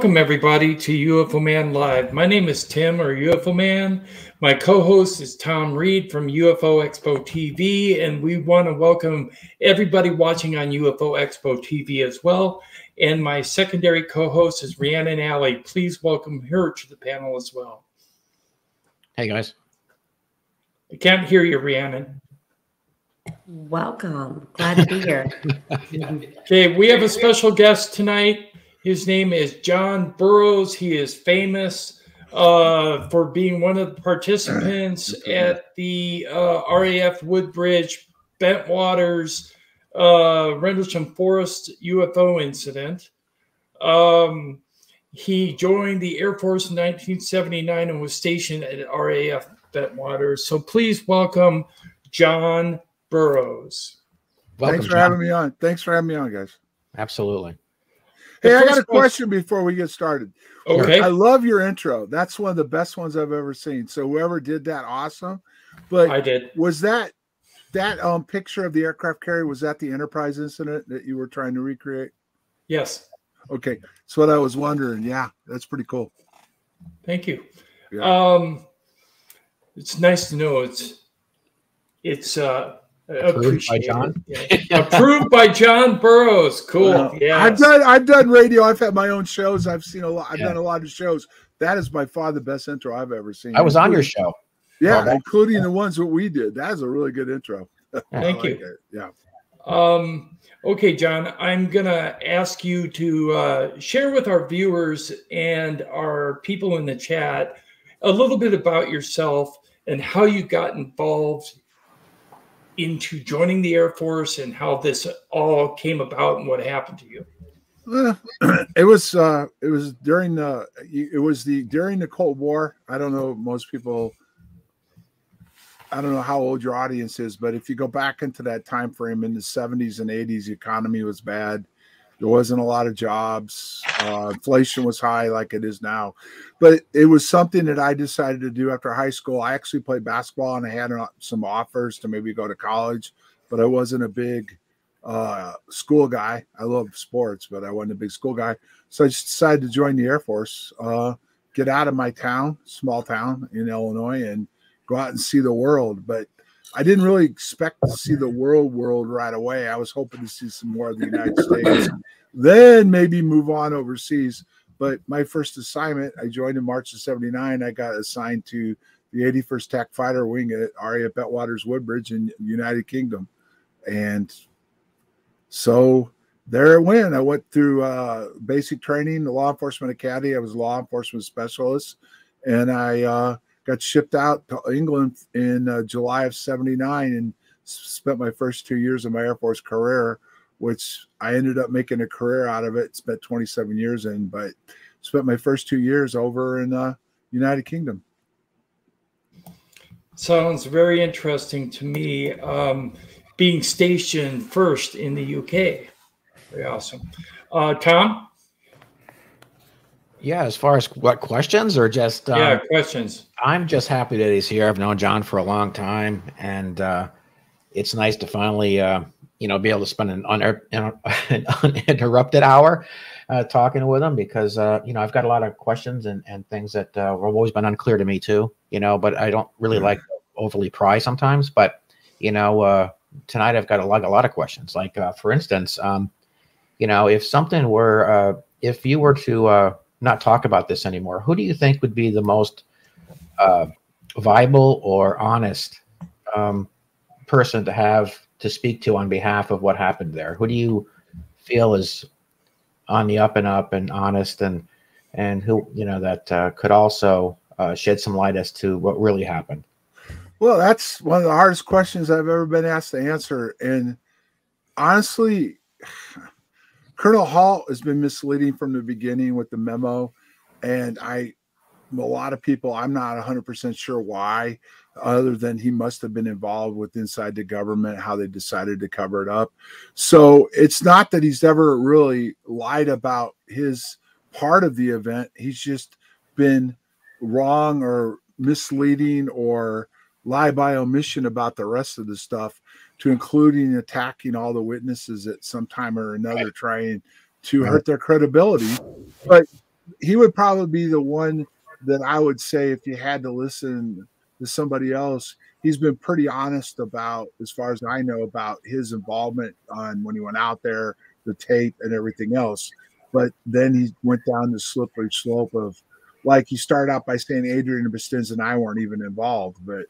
Welcome, everybody, to UFO Man Live. My name is Tim, or UFO Man. My co host is Tom Reed from UFO Expo TV, and we want to welcome everybody watching on UFO Expo TV as well. And my secondary co host is Rhiannon Alley. Please welcome her to the panel as well. Hey, guys. I can't hear you, Rhiannon. Welcome. Glad to be here. okay, we have a special guest tonight. His name is John Burroughs. He is famous uh, for being one of the participants at the uh, RAF Woodbridge Bentwaters uh, Rendlesham Forest UFO incident. Um, he joined the Air Force in 1979 and was stationed at RAF Bentwaters. So please welcome John Burroughs. Welcome, Thanks for John. having me on. Thanks for having me on, guys. Absolutely. Hey, I got a question before we get started. Okay. I love your intro. That's one of the best ones I've ever seen. So whoever did that, awesome. But I did. Was that that um picture of the aircraft carrier? Was that the Enterprise incident that you were trying to recreate? Yes. Okay. That's what I was wondering. Yeah, that's pretty cool. Thank you. Yeah. Um it's nice to know it's it's uh Approved by John. Approved by John Burroughs. Cool. Yeah. I've done I've done radio. I've had my own shows. I've seen a lot. I've yeah. done a lot of shows. That is by far the best intro I've ever seen. I was on your show. Yeah, oh, including yeah. the ones that we did. That is a really good intro. Thank you. It. Yeah. Um, okay, John, I'm gonna ask you to uh, share with our viewers and our people in the chat a little bit about yourself and how you got involved into joining the Air Force and how this all came about and what happened to you? it was uh, it was during the it was the during the Cold War. I don't know most people. I don't know how old your audience is, but if you go back into that time frame in the 70s and 80s, the economy was bad. There wasn't a lot of jobs. Uh, inflation was high, like it is now. But it was something that I decided to do after high school. I actually played basketball and I had some offers to maybe go to college, but I wasn't a big uh, school guy. I love sports, but I wasn't a big school guy. So I just decided to join the Air Force, uh, get out of my town, small town in Illinois, and go out and see the world. But I didn't really expect to see the world world right away. I was hoping to see some more of the United States, then maybe move on overseas. But my first assignment, I joined in March of '79. I got assigned to the 81st TAC Fighter Wing at RAF Bentwaters Woodbridge in United Kingdom, and so there it went. I went through uh, basic training, the law enforcement academy. I was a law enforcement specialist, and I uh, got shipped out to England in uh, July of 79 and spent my first two years of my Air Force career, which I ended up making a career out of it. Spent 27 years in, but spent my first two years over in the uh, United Kingdom. Sounds very interesting to me. Um, being stationed first in the UK. Very awesome. Uh, Tom? Yeah, as far as what questions or just uh, yeah questions. I'm just happy that he's here. I've known John for a long time, and uh, it's nice to finally uh, you know be able to spend an, un- an uninterrupted hour uh, talking with him because uh, you know I've got a lot of questions and, and things that uh, have always been unclear to me too. You know, but I don't really mm-hmm. like overly pry sometimes. But you know, uh, tonight I've got a lot, a lot of questions. Like uh, for instance, um, you know, if something were, uh, if you were to uh, not talk about this anymore, who do you think would be the most uh, viable or honest um, person to have to speak to on behalf of what happened there? Who do you feel is on the up and up and honest and and who you know that uh, could also uh, shed some light as to what really happened? Well, that's one of the hardest questions I've ever been asked to answer. And honestly, Colonel Halt has been misleading from the beginning with the memo. And I, a lot of people, I'm not 100% sure why, other than he must have been involved with inside the government, how they decided to cover it up. So it's not that he's ever really lied about his part of the event. He's just been wrong or misleading or lie by omission about the rest of the stuff, to including attacking all the witnesses at some time or another, trying to hurt their credibility. But he would probably be the one that I would say if you had to listen to somebody else, he's been pretty honest about, as far as I know, about his involvement on when he went out there, the tape and everything else. But then he went down the slippery slope of like he started out by saying Adrian Bustinza and I weren't even involved, but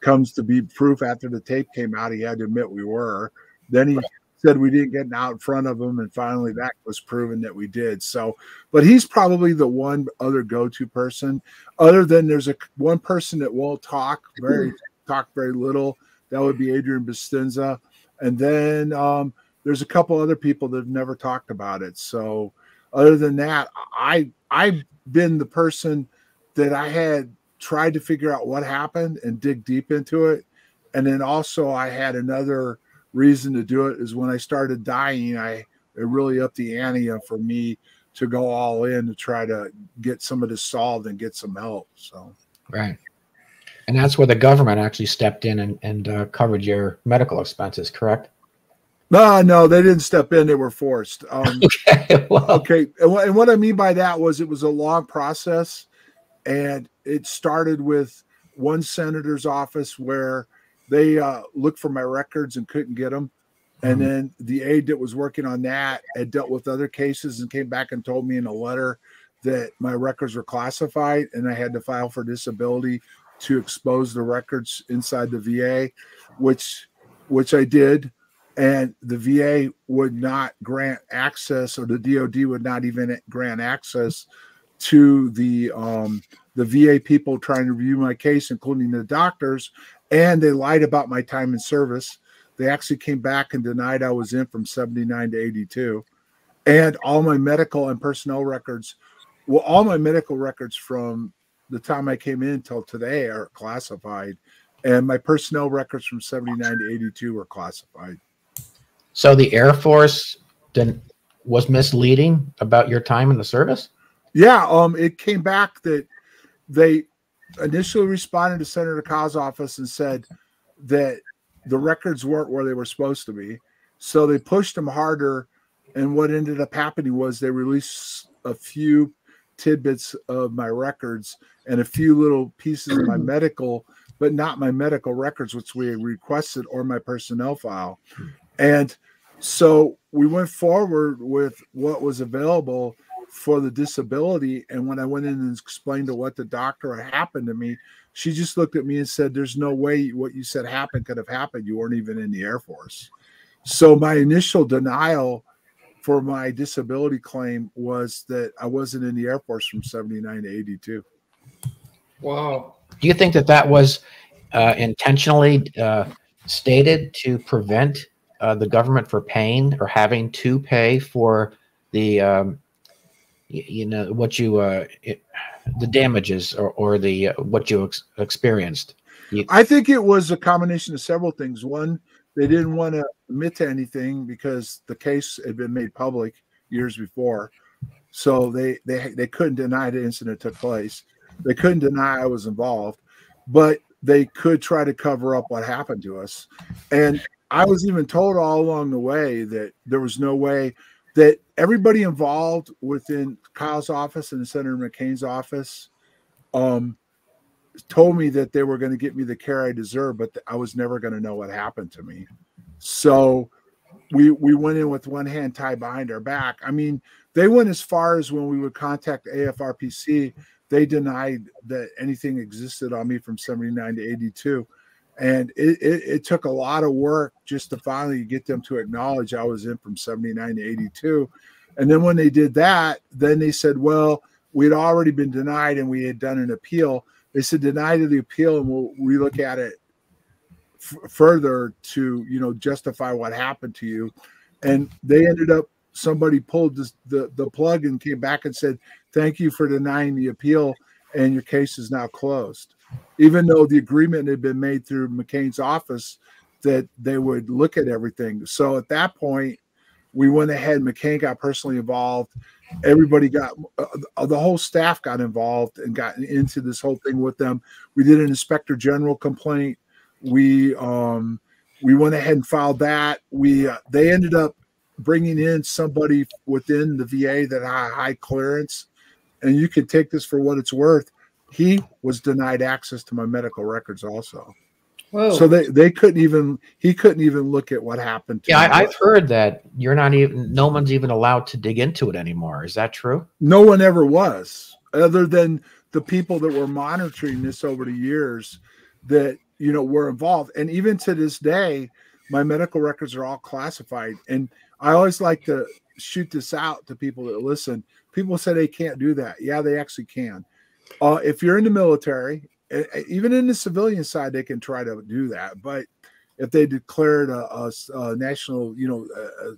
comes to be proof after the tape came out, he had to admit we were. Then he said we didn't get out in front of him, and finally that was proven that we did. So, but he's probably the one other go-to person. Other than there's a one person that won't talk very talk very little. That would be Adrian Bustinza, and then um, there's a couple other people that have never talked about it. So, other than that, I I've been the person that I had tried to figure out what happened and dig deep into it, and then also I had another reason to do it is when I started dying, I it really upped the ante for me to go all in to try to get some of this solved and get some help. So right, and that's where the government actually stepped in and, and uh, covered your medical expenses, correct? No, no, they didn't step in; they were forced. Um, okay, well. okay, and and what I mean by that was it was a long process, and it started with one senator's office where they uh, looked for my records and couldn't get them. And mm-hmm. then the aide that was working on that had dealt with other cases and came back and told me in a letter that my records were classified and I had to file for disability to expose the records inside the VA, which which I did. And the VA would not grant access, or the DoD would not even grant access to the um, the VA people trying to review my case, including the doctors, and they lied about my time in service. They actually came back and denied I was in from 79 to 82. And all my medical and personnel records, well, all my medical records from the time I came in until today are classified. And my personnel records from 79 to 82 were classified. So the Air Force was misleading about your time in the service? Yeah, um, it came back that they initially responded to Senator Kyl's office and said that the records weren't where they were supposed to be. So they pushed them harder. And what ended up happening was they released a few tidbits of my records and a few little pieces of my medical, but not my medical records, which we requested, or my personnel file. And so we went forward with what was available for the disability. And when I went in and explained to what the doctor happened to me, she just looked at me and said, There's no way what you said happened could have happened. You weren't even in the Air Force. So my initial denial for my disability claim was that I wasn't in the Air Force from 79 to 82. Wow. Do you think that that was uh, intentionally uh, stated to prevent uh, the government for paying or having to pay for the um, you know what you uh it, the damages or, or the uh, what you ex- experienced. You- i think it was a combination of several things. One they didn't want to admit to anything because the case had been made public years before. So they they they couldn't deny the incident took place. They couldn't deny i was involved but they could try to cover up what happened to us. And i was even told all along the way that there was no way that everybody involved within Kyl's office and Senator McCain's office um, told me that they were going to get me the care I deserve, but I was never going to know what happened to me. So we we went in with one hand tied behind our back. I mean, they went as far as when we would contact AFRPC, they denied that anything existed on me from 79 to 82 and it, it, it, took a lot of work just to finally get them to acknowledge I was in from 79 to 82. And then when they did that, then they said, well, we'd already been denied and we had done an appeal. They said, deny to the appeal and we'll relook at it further to, you know, justify what happened to you. And they ended up, somebody pulled this, the, the plug and came back and said, thank you for denying the appeal and your case is now closed even though the agreement had been made through McCain's office that they would look at everything. So at that point, we went ahead. McCain got personally involved. Everybody got uh, the whole staff got involved and got into this whole thing with them. We did an inspector general complaint. We um, we went ahead and filed that. We uh, they ended up bringing in somebody within the VA that had high clearance, and you can take this for what it's worth. He was denied access to my medical records also. Whoa. So they, they couldn't even he couldn't even look at what happened. yeah, I, have heard that you're not even no one's even allowed to dig into it anymore. Is that true? No one ever was, other than the people that were monitoring this over the years that you know were involved. And even to this day, my medical records are all classified. And I always like to shoot this out to people that listen. People say they can't do that. Yeah, they actually can. Uh, if you're in the military even in the civilian side, they can try to do that. But if they declared a, a, a national, you know, a,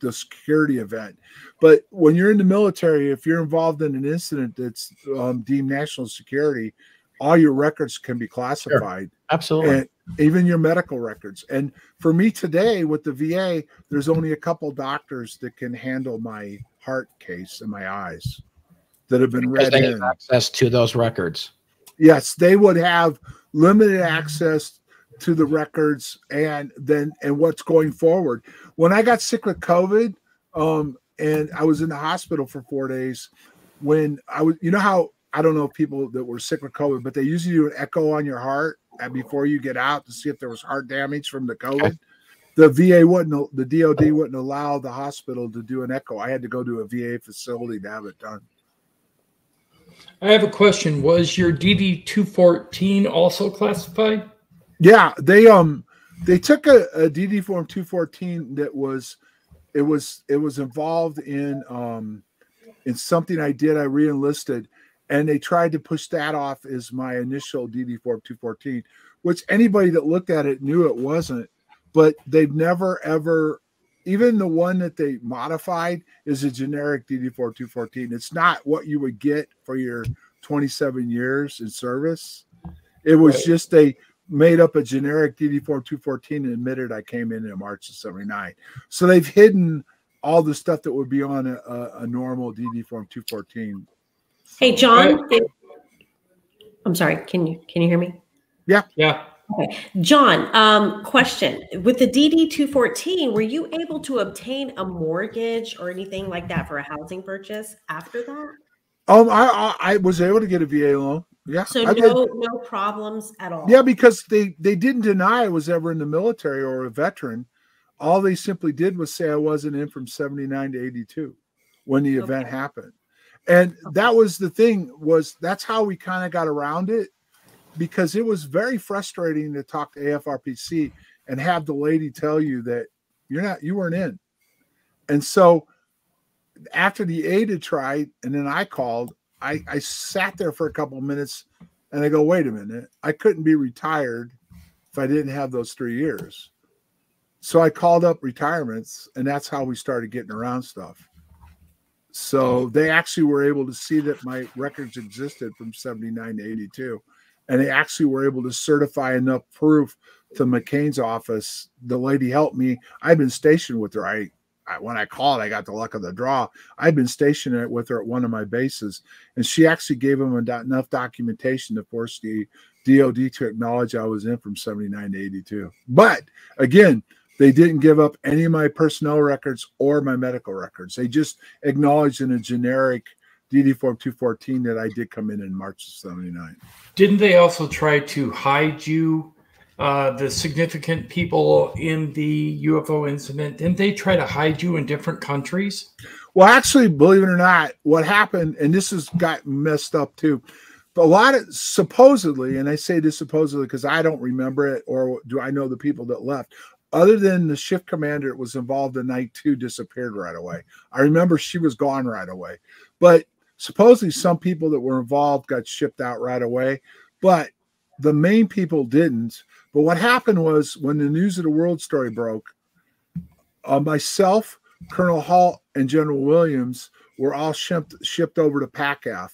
the security event, but when you're in the military, if you're involved in an incident that's um, deemed national security, all your records can be classified. Sure. Absolutely. And even your medical records. And for me today with the VA, there's only a couple doctors that can handle my heart case and my eyes that have been because read in. access to those records yes, they would have limited access to the records and then and what's going forward. When I got sick with COVID, um, and I was in the hospital for four days, when I was, you know how I don't know if people that were sick with COVID, but they usually do an echo on your heart before you get out to see if there was heart damage from the COVID. The VA wouldn't, the DoD wouldn't allow the hospital to do an echo. I had to go to a VA facility to have it done. I have a question. Was your DD two fourteen also classified? Yeah, they um they took a, a DD form two fourteen that was it was it was involved in um in something I did. I reenlisted, and they tried to push that off as my initial DD form two fourteen, which anybody that looked at it knew it wasn't. But they've never ever even the one that they modified is a generic DD4 214. It's not what you would get for your 27 years in service. It was right. just they made up a generic DD4 214 and admitted I came in in March of 79. So they've hidden all the stuff that would be on a, a, a normal DD form 214. Hey, John. I'm sorry. Can you can you hear me? Yeah. Yeah. Okay. John, um, question. With the DD 214, were you able to obtain a mortgage or anything like that for a housing purchase after that? Um, I, I, I was able to get a VA loan. Yeah. So I no did. no problems at all. Yeah, because they they didn't deny I was ever in the military or a veteran. All they simply did was say I wasn't in from 79 to 82 when the event happened. And okay. that was the thing was that's how we kind of got around it because it was very frustrating to talk to AFRPC and have the lady tell you that you're not you weren't in. And so after the AIDA tried and then I called, I, I sat there for a couple of minutes and I go, wait a minute, I couldn't be retired if I didn't have those three years. So I called up retirements and that's how we started getting around stuff. So they actually were able to see that my records existed from 79 to 82 and they actually were able to certify enough proof to McCain's office. The lady helped me. I've been stationed with her. I, I when I called, I got the luck of the draw. I've been stationed with her at one of my bases, and she actually gave him enough documentation to force the DOD to acknowledge I was in from 79 to 82. But again, they didn't give up any of my personnel records or my medical records. They just acknowledged in a generic DD form 214 that I did come in in March of 79. Didn't they also try to hide you, uh, the significant people in the UFO incident? Didn't they try to hide you in different countries? Well, actually, believe it or not, what happened, and this has got messed up too. A lot of supposedly, and I say this supposedly because I don't remember it, or do I know the people that left? Other than the shift commander that was involved in night two disappeared right away. I remember she was gone right away. But supposedly some people that were involved got shipped out right away, but the main people didn't. But what happened was when the news of the world story broke, uh, myself, Colonel Halt, and General Williams were all shipped shipped over to PACAF.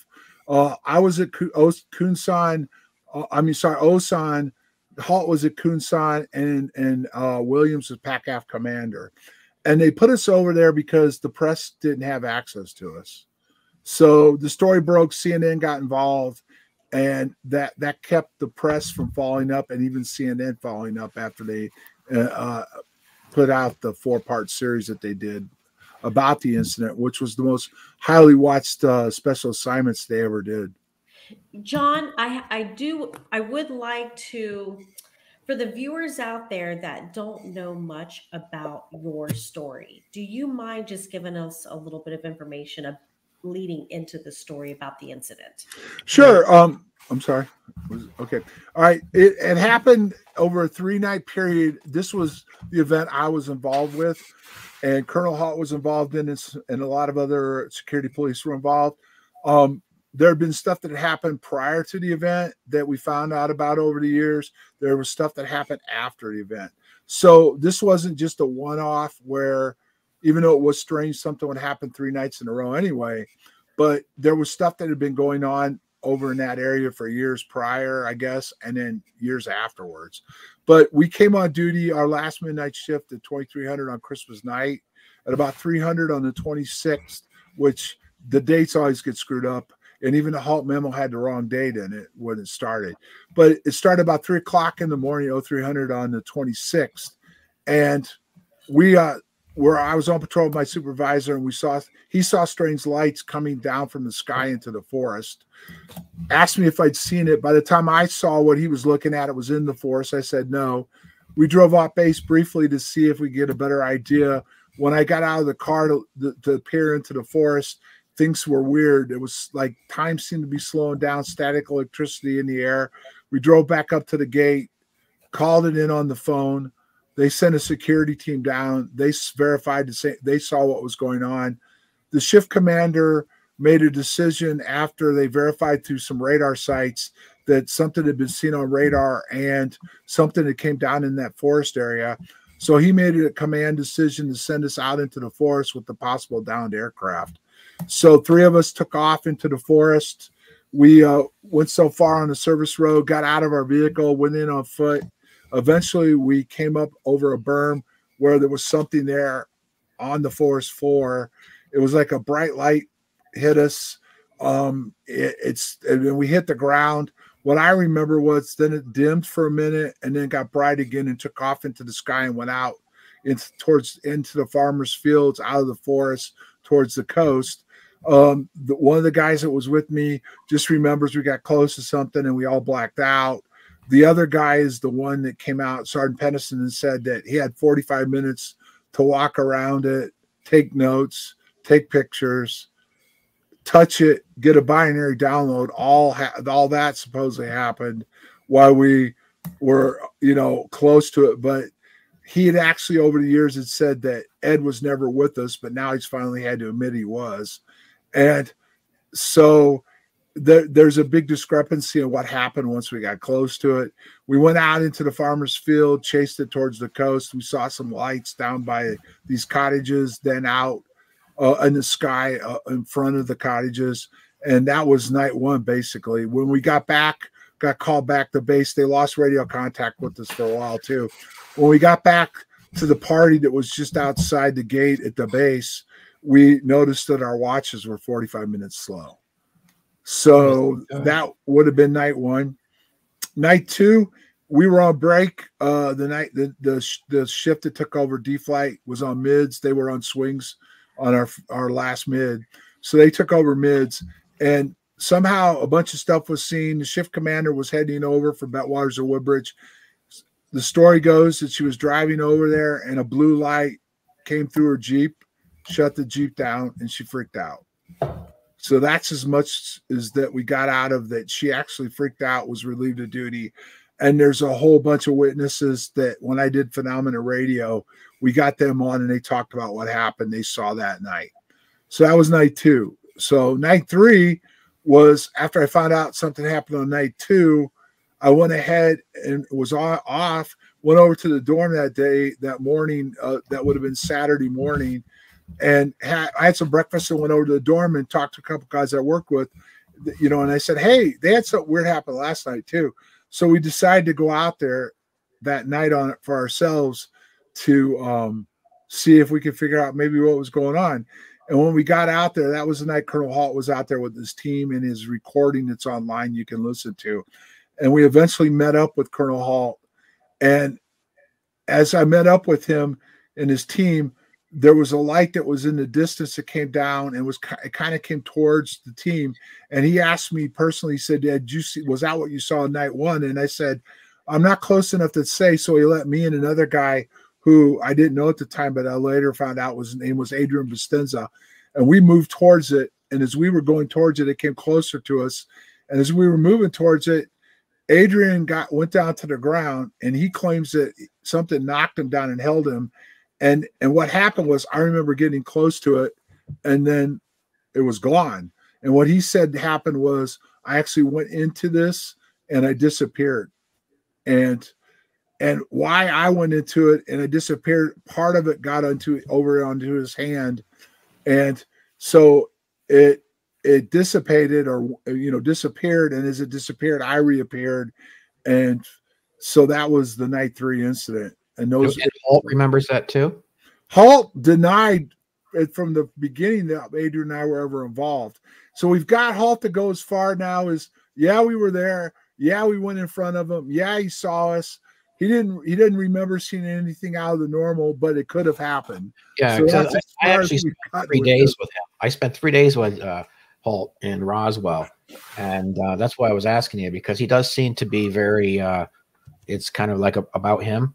Uh, I was at Kunsan. Uh, I mean, sorry, Osan. Halt was at Kunsan, and and uh, Williams was PACAF commander. And they put us over there because the press didn't have access to us. So the story broke, CNN got involved, and that that kept the press from following up, and even CNN following up after they uh, uh, put out the four part series that they did about the incident, which was the most highly watched uh, special assignments they ever did. John, I I do I would like to for the viewers out there that don't know much about your story, do you mind just giving us a little bit of information leading into the story about the incident? Sure. Um, I'm sorry. Okay. All right. It, it happened over a three night period. This was the event I was involved with, and Colonel Halt was involved in this, and a lot of other security police were involved. Um, there had been stuff that had happened prior to the event that we found out about over the years. There was stuff that happened after the event. So this wasn't just a one off where, even though it was strange, something would happen three nights in a row anyway. But there was stuff that had been going on over in that area for years prior, I guess, and then years afterwards. But we came on duty our last midnight shift at 2300 on Christmas night, at about 300 on the 26th, which the dates always get screwed up and even the halt memo had the wrong date in it when it started. But it started about three o'clock in the morning, 0300 on the 26th, and we uh where I was on patrol with my supervisor, and we saw he saw strange lights coming down from the sky into the forest. Asked me if I'd seen it. By the time I saw what he was looking at, it was in the forest. I said no. We drove off base briefly to see if we get a better idea. When I got out of the car to, to peer into the forest, things were weird. It was like time seemed to be slowing down, static electricity in the air. We drove back up to the gate, called it in on the phone. They sent a security team down. They verified to say they saw what was going on. The shift commander made a decision after they verified through some radar sites that something had been seen on radar and something that came down in that forest area. So he made a command decision to send us out into the forest with the possible downed aircraft. So three of us took off into the forest. We uh, went so far on the service road, got out of our vehicle, went in on foot. Eventually, we came up over a berm where there was something there on the forest floor. It was like a bright light hit us. Um, it, it's and we hit the ground. What I remember was then it dimmed for a minute and then got bright again and took off into the sky and went out into towards into the farmers' fields, out of the forest towards the coast. Um, the, one of the guys that was with me just remembers we got close to something and we all blacked out. The other guy is the one that came out, Sergeant Penniston, and said that he had 45 minutes to walk around it, take notes, take pictures, touch it, get a binary download. All all that supposedly happened while we were, you know, close to it. But he had actually over the years had said that Ed was never with us, but now he's finally had to admit he was. And so there, there's a big discrepancy in what happened once we got close to it. We went out into the farmer's field, chased it towards the coast. We saw some lights down by these cottages, then out uh, in the sky uh, in front of the cottages. And that was night one, basically. When we got back, got called back to base, they lost radio contact with us for a while, too. When we got back to the party that was just outside the gate at the base, we noticed that our watches were 45 minutes slow. So that would have been night one. Night two, we were on break. Uh, the night the, the the shift that took over D flight was on mids. They were on swings on our our last mid. So they took over mids, and somehow a bunch of stuff was seen. The shift commander was heading over for Bentwaters or Woodbridge. The story goes that she was driving over there, and a blue light came through her jeep shut the Jeep down, and she freaked out. So that's as much as that we got out of that. She actually freaked out, was relieved of duty. And there's a whole bunch of witnesses that when I did Phenomena Radio, we got them on and they talked about what happened. They saw that night. So that was night two. So night three was after I found out something happened on night two, I went ahead and was off, went over to the dorm that day, that morning, uh, that would have been Saturday morning and had, I had some breakfast and went over to the dorm and talked to a couple guys I work with, you know, and I said, Hey, they had something weird happen last night too. So we decided to go out there that night on it for ourselves to um, see if we could figure out maybe what was going on. And when we got out there, that was the night Colonel Halt was out there with his team and his recording that's online you can listen to. And we eventually met up with Colonel Halt. And as I met up with him, and his team, there was a light that was in the distance that came down and was it kind of came towards the team. And he asked me personally, he said, Did you see was that what you saw in night one? And I said, I'm not close enough to say. So he let me and another guy who I didn't know at the time, but I later found out was his name was Adrian Bustinza. And we moved towards it. And as we were going towards it, it came closer to us. And as we were moving towards it, Adrian got went down to the ground and he claims that something knocked him down and held him. And and what happened was I remember getting close to it and then it was gone. And what he said happened was I actually went into this and I disappeared. And and why I went into it and I disappeared, part of it got onto over onto his hand. And so it it dissipated or you know disappeared and as it disappeared i reappeared and so that was the night three incident and those and Halt remembers that too? Halt denied it from the beginning that adrian and i were ever involved. So we've got Halt to go as far now as yeah we were there. Yeah we went in front of him. Yeah he saw us. He didn't he didn't remember seeing anything out of the normal but it could have happened. Yeah so I, I actually spent three days with him. I spent three days with uh Halt in Roswell, and uh, that's why I was asking you because he does seem to be very. Uh, it's kind of like a, about him,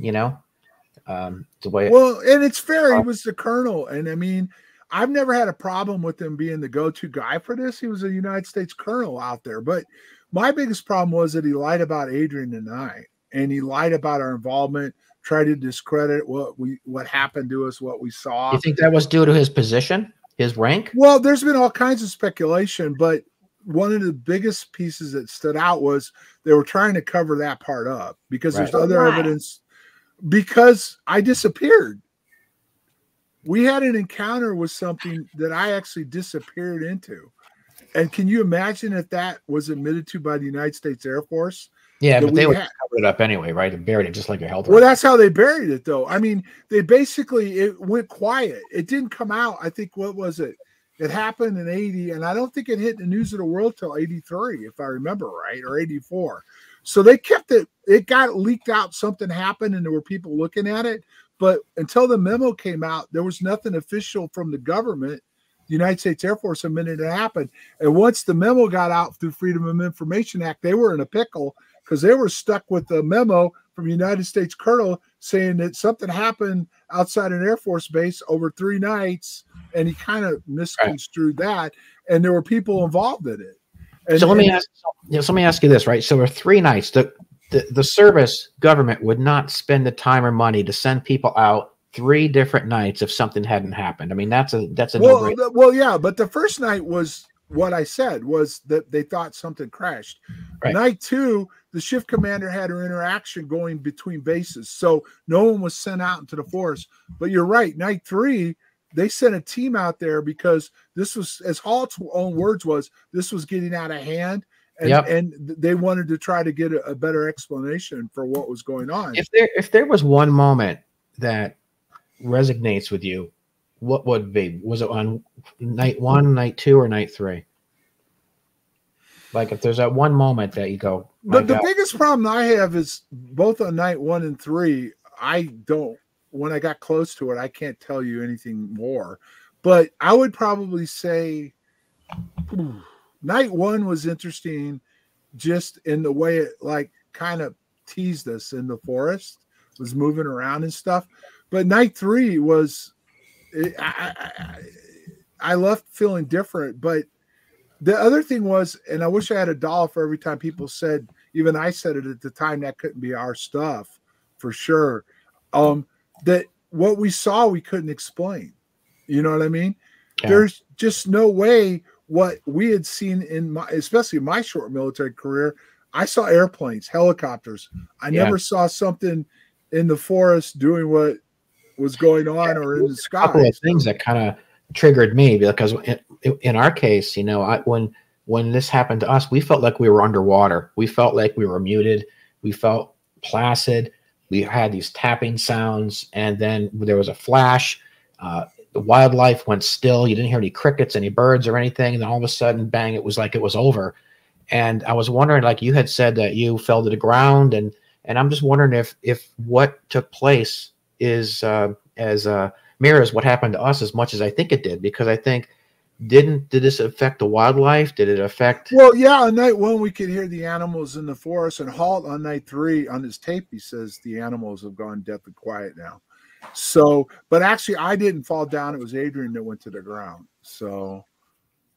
you know. Um, the way. Well, and it's fair. He was the colonel, and I mean, I've never had a problem with him being the go-to guy for this. He was a United States colonel out there, but my biggest problem was that he lied about Adrian and I, and he lied about our involvement. Tried to discredit what we what happened to us, what we saw. You think that was due to his position? his rank? Well, there's been all kinds of speculation, but one of the biggest pieces that stood out was they were trying to cover that part up because right. there's other evidence. Because I disappeared. We had an encounter with something that I actually disappeared into. And can you imagine if that was admitted to by the United States Air Force? Yeah, but they would cover it up anyway, right? And buried it just like a health. Well, that's how they buried it, though. I mean, they basically it went quiet. It didn't come out. I think what was it? It happened in '80, and I don't think it hit the news of the world till '83, if I remember right, or '84. So they kept it. It got leaked out. Something happened, and there were people looking at it. But until the memo came out, there was nothing official from the government the United States Air Force admitted it happened. And once the memo got out through Freedom of Information Act, they were in a pickle because they were stuck with a memo from United States Colonel saying that something happened outside an Air Force base over three nights, and he kind of misconstrued right. that, and there were people involved in it. And, so let me ask. You know, so let me ask you this, right? So there are three nights. The, the the service government would not spend the time or money to send people out three different nights if something hadn't happened. I mean, that's a that's a well, no well, yeah, but the first night was what I said was that they thought something crashed. Right. Night two, the shift commander had an interaction going between bases, so no one was sent out into the forest. But you're right. Night three, they sent a team out there because this was, as Halt's own words was, this was getting out of hand. And, yep. and they wanted to try to get a, a better explanation for what was going on. If there if there was one moment that resonates with you, what would be? Was it on night one, night two, or night three? Like if there's that one moment that you go. But the biggest problem I have is both on night one and three. I don't. When I got close to it, I can't tell you anything more. But I would probably say night one was interesting, just in the way it like kind of teased us in the forest, was moving around and stuff. But night three was, I, I, I left feeling different. But the other thing was, and I wish I had a dollar for every time people said, even I said it at the time, that couldn't be our stuff for sure. Um, that what we saw we couldn't explain. You know what I mean? Yeah. There's just no way what we had seen in my, especially my short military career. I saw airplanes, helicopters. I yeah. never saw something in the forest doing what was going on or in the sky. A couple of things that kind of triggered me because in, in our case, you know, I, when when this happened to us, we felt like we were underwater. We felt like we were muted. We felt placid. We had these tapping sounds, and then there was a flash. Uh, the wildlife went still. You didn't hear any crickets, any birds, or anything. And then all of a sudden, bang! It was like it was over. And I was wondering, like you had said that you fell to the ground, and and I'm just wondering if if what took place is uh, as uh, mirrors what happened to us as much as I think it did because I think didn't did this affect the wildlife? Did it affect? Well, yeah. On night one, we could hear the animals in the forest, and Halt on night three on his tape, he says the animals have gone deathly quiet now. So, but actually, I didn't fall down. It was Adrian that went to the ground. So,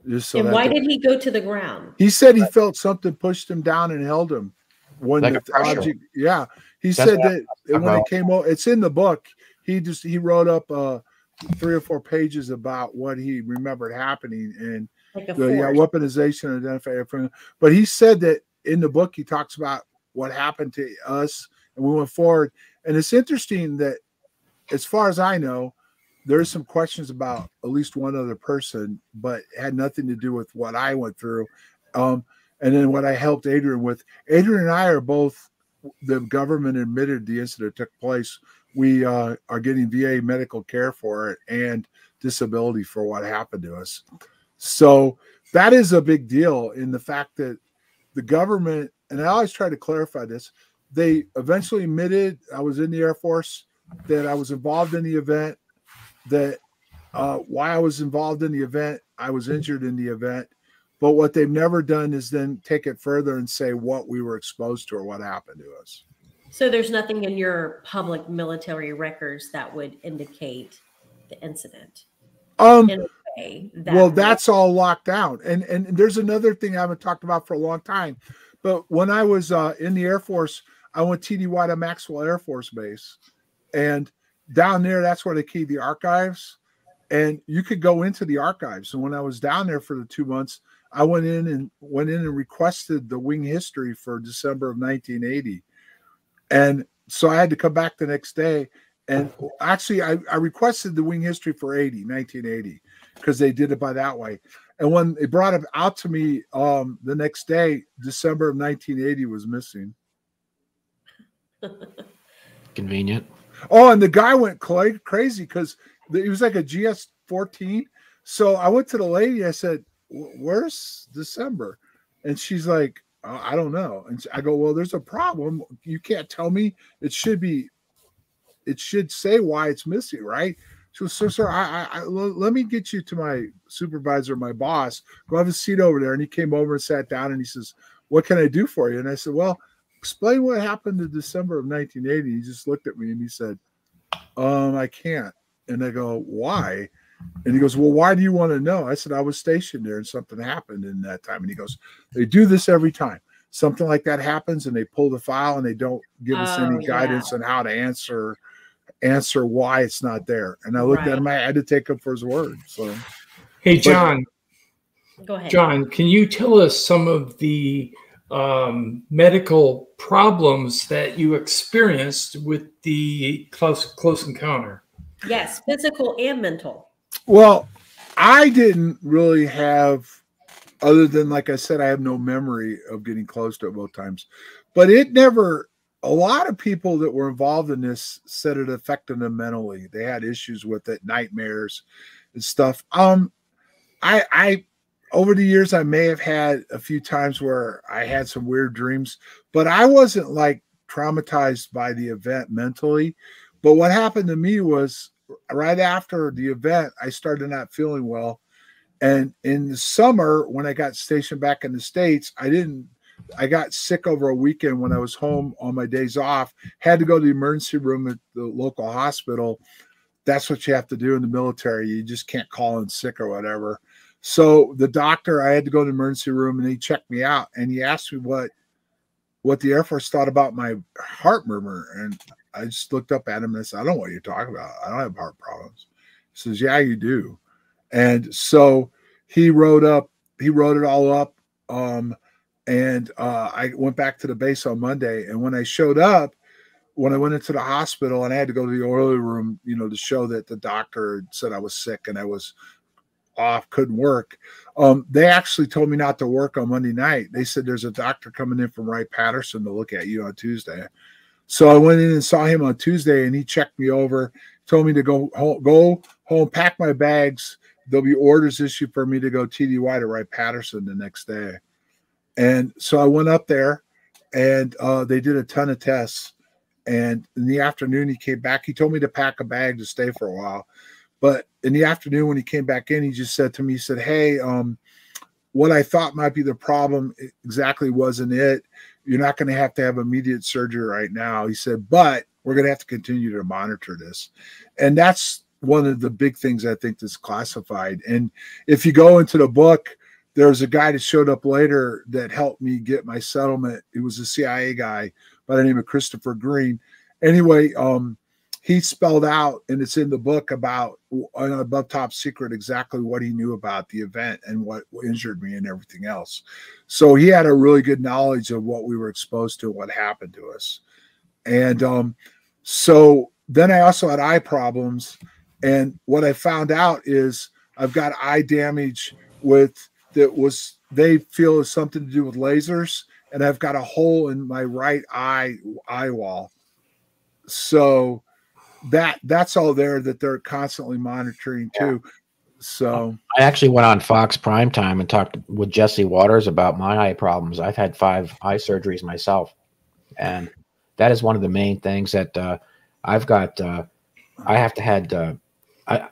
just so and why did he go to the ground? He said he felt something pushed him down and held him. When like the object, yeah, he That's said that when it came out, it's in the book. He just he wrote up uh three or four pages about what he remembered happening and like the yeah, weaponization identified. But he said that in the book he talks about what happened to us and we went forward. And it's interesting that, as far as I know, there's some questions about at least one other person, but had nothing to do with what I went through. Um, and then what I helped Adrian with. Adrian and I are both the government admitted the incident took place we uh, are getting VA medical care for it and disability for what happened to us. So that is a big deal in the fact that the government, and I always try to clarify this, they eventually admitted I was in the Air Force, that I was involved in the event, that uh, why I was involved in the event, I was injured in the event. But what they've never done is then take it further and say what we were exposed to or what happened to us. So there's nothing in your public military records that would indicate the incident. Um, that well, that's all locked down. And and there's another thing I haven't talked about for a long time. But when I was uh, in the Air Force, I went TDY to Maxwell Air Force Base, and down there, that's where they keep the archives. And you could go into the archives. And when I was down there for the two months, I went in and went in and requested the wing history for December of 1980 and so I had to come back the next day. And actually, I, I requested the wing history for 80, 1980, because they did it by that way. And when they brought it out to me um, the next day, December of 1980 was missing. Convenient. Oh, and the guy went crazy because it was like a GS 14. So I went to the lady. I said, "Where's December?" And she's like, uh, I don't know. And I go, well, there's a problem. You can't tell me. It should be, it should say why it's missing, right? So, so, sir, I, I, I let me get you to my supervisor, my boss. Go have a seat over there. And he came over and sat down and he says, "What can I do for you?" And I said, "Well, explain what happened in December of 1980." He just looked at me and he said, "Um, I can't." And I go, "Why?" And he goes, Well, why do you want to know? I said, I was stationed there and something happened in that time. And he goes, They do this every time. Something like that happens and they pull the file and they don't give us oh, any guidance yeah. on how to answer answer why it's not there. And I looked right. at him, I had to take him for his word. So hey John. But, go ahead. John, can you tell us some of the um, medical problems that you experienced with the close close encounter? Yes, physical and mental. Well, I didn't really have, other than like I said, I have no memory of getting close to it both times. But it never. A lot of people that were involved in this said it affected them mentally. They had issues with it, nightmares and stuff. Um, I, I, over the years, I may have had a few times where I had some weird dreams, but I wasn't like traumatized by the event mentally. But what happened to me was right after the event, I started not feeling well. And in the summer, when I got stationed back in the States, I didn't, I got sick over a weekend when I was home on my days off, had to go to the emergency room at the local hospital. That's what you have to do in the military. You just can't call in sick or whatever. So the doctor, I had to go to the emergency room and he checked me out and he asked me what what the Air Force thought about my heart murmur. And I just looked up at him and I said, I don't know what you're talking about. I don't have heart problems. He says, Yeah, you do. And so he wrote up, he wrote it all up. Um, and uh, I went back to the base on Monday. And when I showed up, when I went into the hospital and I had to go to the early room, you know, to show that the doctor said I was sick and I was off, couldn't work. Um, they actually told me not to work on Monday night. They said there's a doctor coming in from Wright Patterson to look at you on Tuesday. So I went in and saw him on Tuesday, and he checked me over, told me to go home, go home, pack my bags. There'll be orders issued for me to go TDY to Wright Patterson the next day. And so I went up there, and uh, they did a ton of tests, And in the afternoon, he came back. He told me to pack a bag to stay for a while. But in the afternoon, when he came back in, he just said to me, he said, Hey, um, what I thought might be the problem exactly wasn't it. You're not going to have to have immediate surgery right now. He said, but we're going to have to continue to monitor this. And that's one of the big things I think that's classified. And if you go into the book, there's a guy that showed up later that helped me get my settlement. He was a CIA guy by the name of Christopher Green. Anyway, um, he spelled out, and it's in the book about an above top secret exactly what he knew about the event and what injured me and everything else. So he had a really good knowledge of what we were exposed to, what happened to us. And um, so then I also had eye problems. And what I found out is I've got eye damage with that was they feel is something to do with lasers, and I've got a hole in my right eye eye wall. So that that's all there that they're constantly monitoring too. So I actually went on Fox Prime Time and talked with Jesse Watters about my eye problems. I've had five eye surgeries myself, and that is one of the main things that uh, I've got. Uh, I have to had uh, I,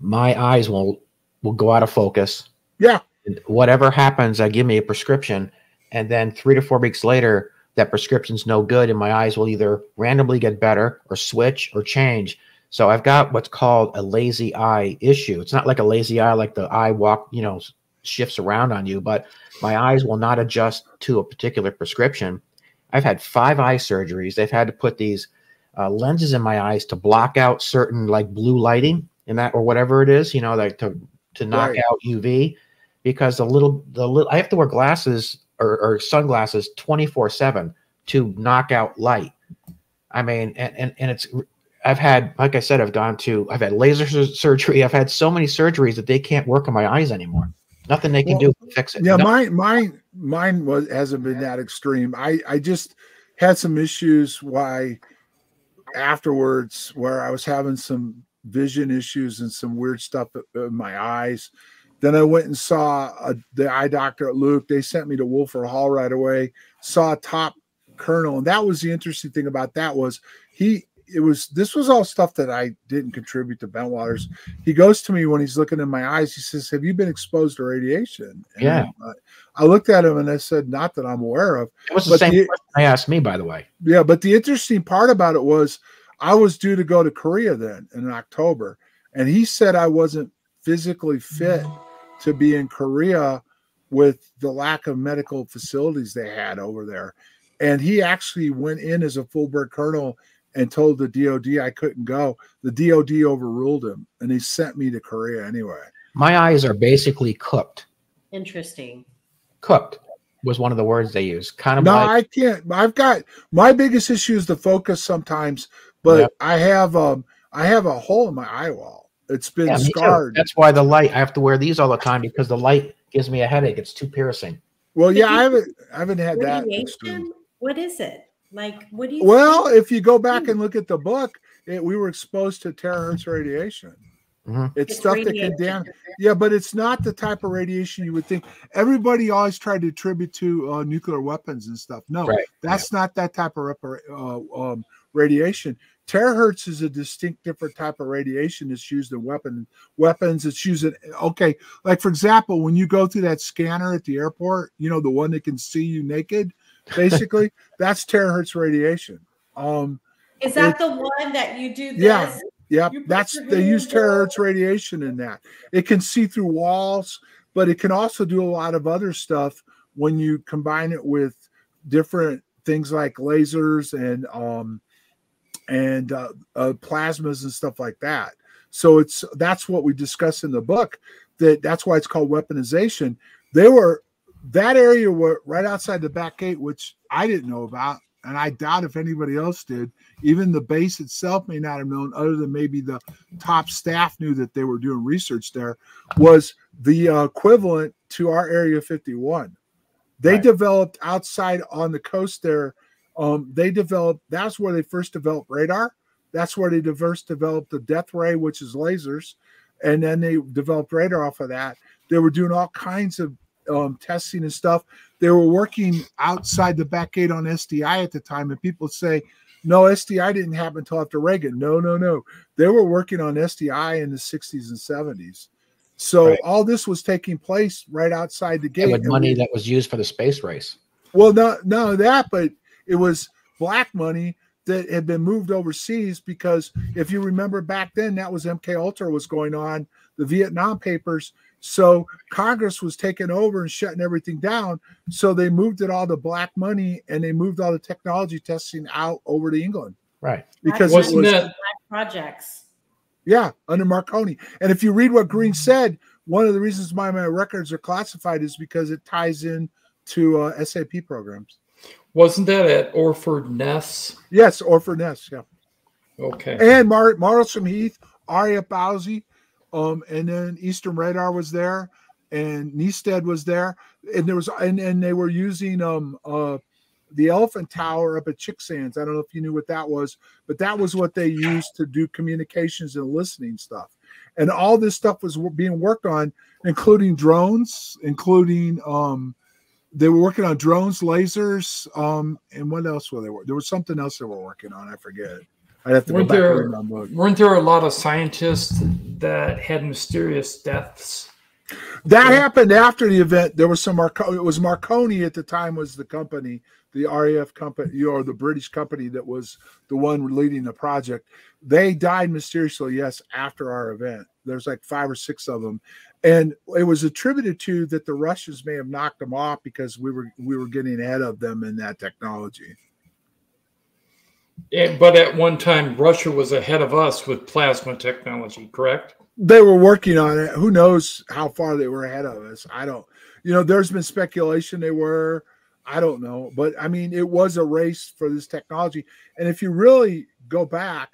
my eyes will will go out of focus. Yeah. And whatever happens, I give me a prescription, and then three to four weeks later, that prescription's no good and my eyes will either randomly get better or switch or change. So I've got what's called a lazy eye issue. It's not like a lazy eye, like the eye walk, you know, shifts around on you, but my eyes will not adjust to a particular prescription. I've had five eye surgeries. They've had to put these uh, lenses in my eyes to block out certain like blue lighting and that or whatever it is, you know, like to to knock right. out UV because the little the little I have to wear glasses or, or sunglasses 24 7 to knock out light. I mean, and, and, and it's, I've had, like I said, I've gone to, I've had laser surgery. I've had so many surgeries that they can't work on my eyes anymore. Nothing they can well, do to fix it. Yeah, no. mine, mine, mine was hasn't been that extreme. I, I just had some issues. Why afterwards, where I was having some vision issues and some weird stuff in my eyes. Then I went and saw a, the eye doctor at Luke. They sent me to Wilford Hall right away. Saw a top colonel, and that was the interesting thing about that was he. It was this was all stuff that I didn't contribute to Bentwaters. He goes to me when he's looking in my eyes. He says, "Have you been exposed to radiation?" And yeah. I looked at him and I said, "Not that I'm aware of." It was the same the, question I asked me, by the way. Yeah, but the interesting part about it was I was due to go to Korea then in October, and he said I wasn't physically fit to be in Korea with the lack of medical facilities they had over there. And he actually went in as a full bird colonel and told the DOD I couldn't go. The DOD overruled him and he sent me to Korea anyway. My eyes are basically cooked. Interesting. Cooked was one of the words they use. Kind of No, like, I can't. I've got my biggest issue is the focus sometimes, but yep. I have um I have a hole in my eye wall. It's been yeah, scarred. That's why the light. I have to wear these all the time because the light gives me a headache. It's too piercing. Well, yeah, I haven't. I haven't had that. What is it? Like, what do you? Well, think? if you go back and look at the book, it, we were exposed to terahertz radiation. Mm-hmm. It's, it's, stuff radiation. that can damage. Yeah, but it's not the type of radiation you would think. Everybody always tried to attribute to uh, nuclear weapons and stuff. No, right. that's yeah. not that type of uh, um, radiation. Terahertz is a distinct different type of radiation that's used in weapon weapons. It's used in okay, like for example, when you go through that scanner at the airport, you know the one that can see you naked. Basically, that's terahertz radiation. Um, is that it, the one that you do? This? Yeah, yeah. That's they use terahertz radiation in that. It can see through walls, but it can also do a lot of other stuff when you combine it with different things like lasers and um, and uh, uh, plasmas and stuff like that. So it's that's what we discuss in the book. That that's why it's called weaponization. They were that area were right outside the back gate, which I didn't know about, and I doubt if anybody else did. Even the base itself may not have known, other than maybe the top staff knew that they were doing research there. Was the uh, equivalent to our Area 51. They right. developed outside on the coast there um, they developed, that's where they first developed radar. That's where they first developed the death ray, which is lasers. And then they developed radar off of that. They were doing all kinds of um, testing and stuff. They were working outside the back gate on SDI at the time. And people say, no, SDI didn't happen until after Reagan. No, no, no. They were working on SDI in the 60s and 70s. So Right. all this was taking place right outside the gate. Yeah, with and money we- that was used for the space race. well, not not that, but it was black money that had been moved overseas because if you remember back then, that was MK Ultra was going on, the Vietnam papers. So Congress was taking over and shutting everything down. So they moved it all to black money and they moved all the technology testing out over to England Right. because it Wasn't was that projects. yeah under Marconi. And if you read what Green said, one of the reasons why my records are classified is because it ties in to uh, SAP programs. Wasn't that at Orford Ness? Yes, Orford Ness, yeah. Okay. and Mar- Martlesham Heath, Aria Bawdsey, um, and then Eastern Radar was there, and Neatishead was there, and there was and, and they were using um uh the Elephant Tower up at Chicksands. I don't know if you knew what that was, but that was what they used to do communications and listening stuff. And all this stuff was being worked on, including drones, including um they were working on drones, lasers, um, and what else were they? There was something else they were working on. I forget. I'd have to Weren't go back there- and book. Weren't there a lot of scientists that had mysterious deaths? That happened after the event. There was some Marconi. It was Marconi at the time was the company, the RAF company, or the British company that was the one leading the project. They died mysteriously, yes, after our event. There's like five or six of them, and it was attributed to that the Russians may have knocked them off because we were we were getting ahead of them in that technology. But at one time, Russia was ahead of us with plasma technology, correct? they were working on it. Who knows how far they were ahead of us? I don't. You know, there's been speculation they were. I don't know, but I mean, it was a race for this technology. And if you really go back,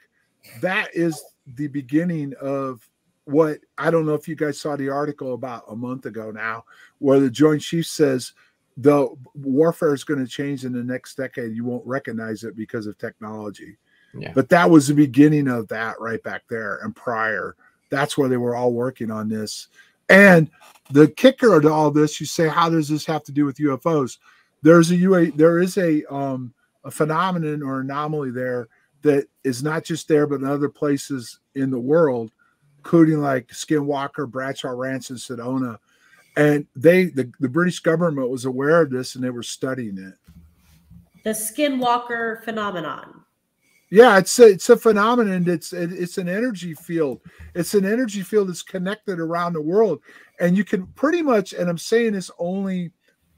that is the beginning of what I don't know if you guys saw the article about a month ago now, where the Joint Chiefs says the warfare is going to change in the next decade. You won't recognize it because of technology. Yeah. But that was the beginning of that right back there and prior that's where they were all working on this. And the kicker to all this, you say, how does this have to do with UFOs? There's a UA, there is a um a phenomenon or anomaly there that is not just there, but in other places in the world, including like Skinwalker, Bradshaw Ranch, and Sedona. And they the, the British government was aware of this and they were studying it. The skinwalker phenomenon. Yeah, it's a, it's a phenomenon. It's it, it's an energy field. It's an energy field that's connected around the world, and you can pretty much. And I'm saying this only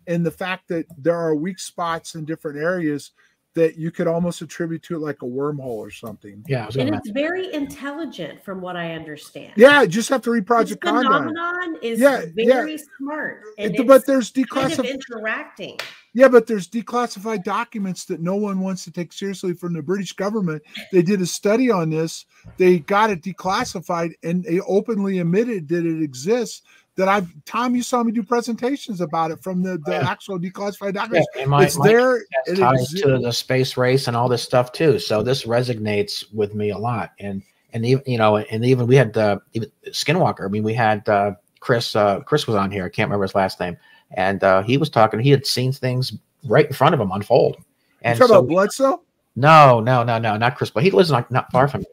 in the fact that there are weak spots in different areas that you could almost attribute to it like a wormhole or something. Yeah. I And gonna it's very intelligent from what I understand. Yeah, just have to read This Project Condign. phenomenon is Yeah, yeah. very smart. And It- but it's there's kind of declassified. interacting. Yeah, but there's declassified documents that no one wants to take seriously from the British government. They did a study on this. They got it declassified and they openly admitted that it exists. That I've Tom, you saw me do presentations about it from the, the Yeah. actual declassified documents. and my, it's my there. It ties to the space race and all this stuff too. So this resonates with me a lot. And and even you know, and even we had uh, even Skinwalker. I mean, we had uh, Chris. Uh, Chris was on here. I can't remember his last name, and uh, he was talking. He had seen things right in front of him unfold. You And talking so, about Bledsoe? no, no, no, no, not Chris. But he lives not not far from me.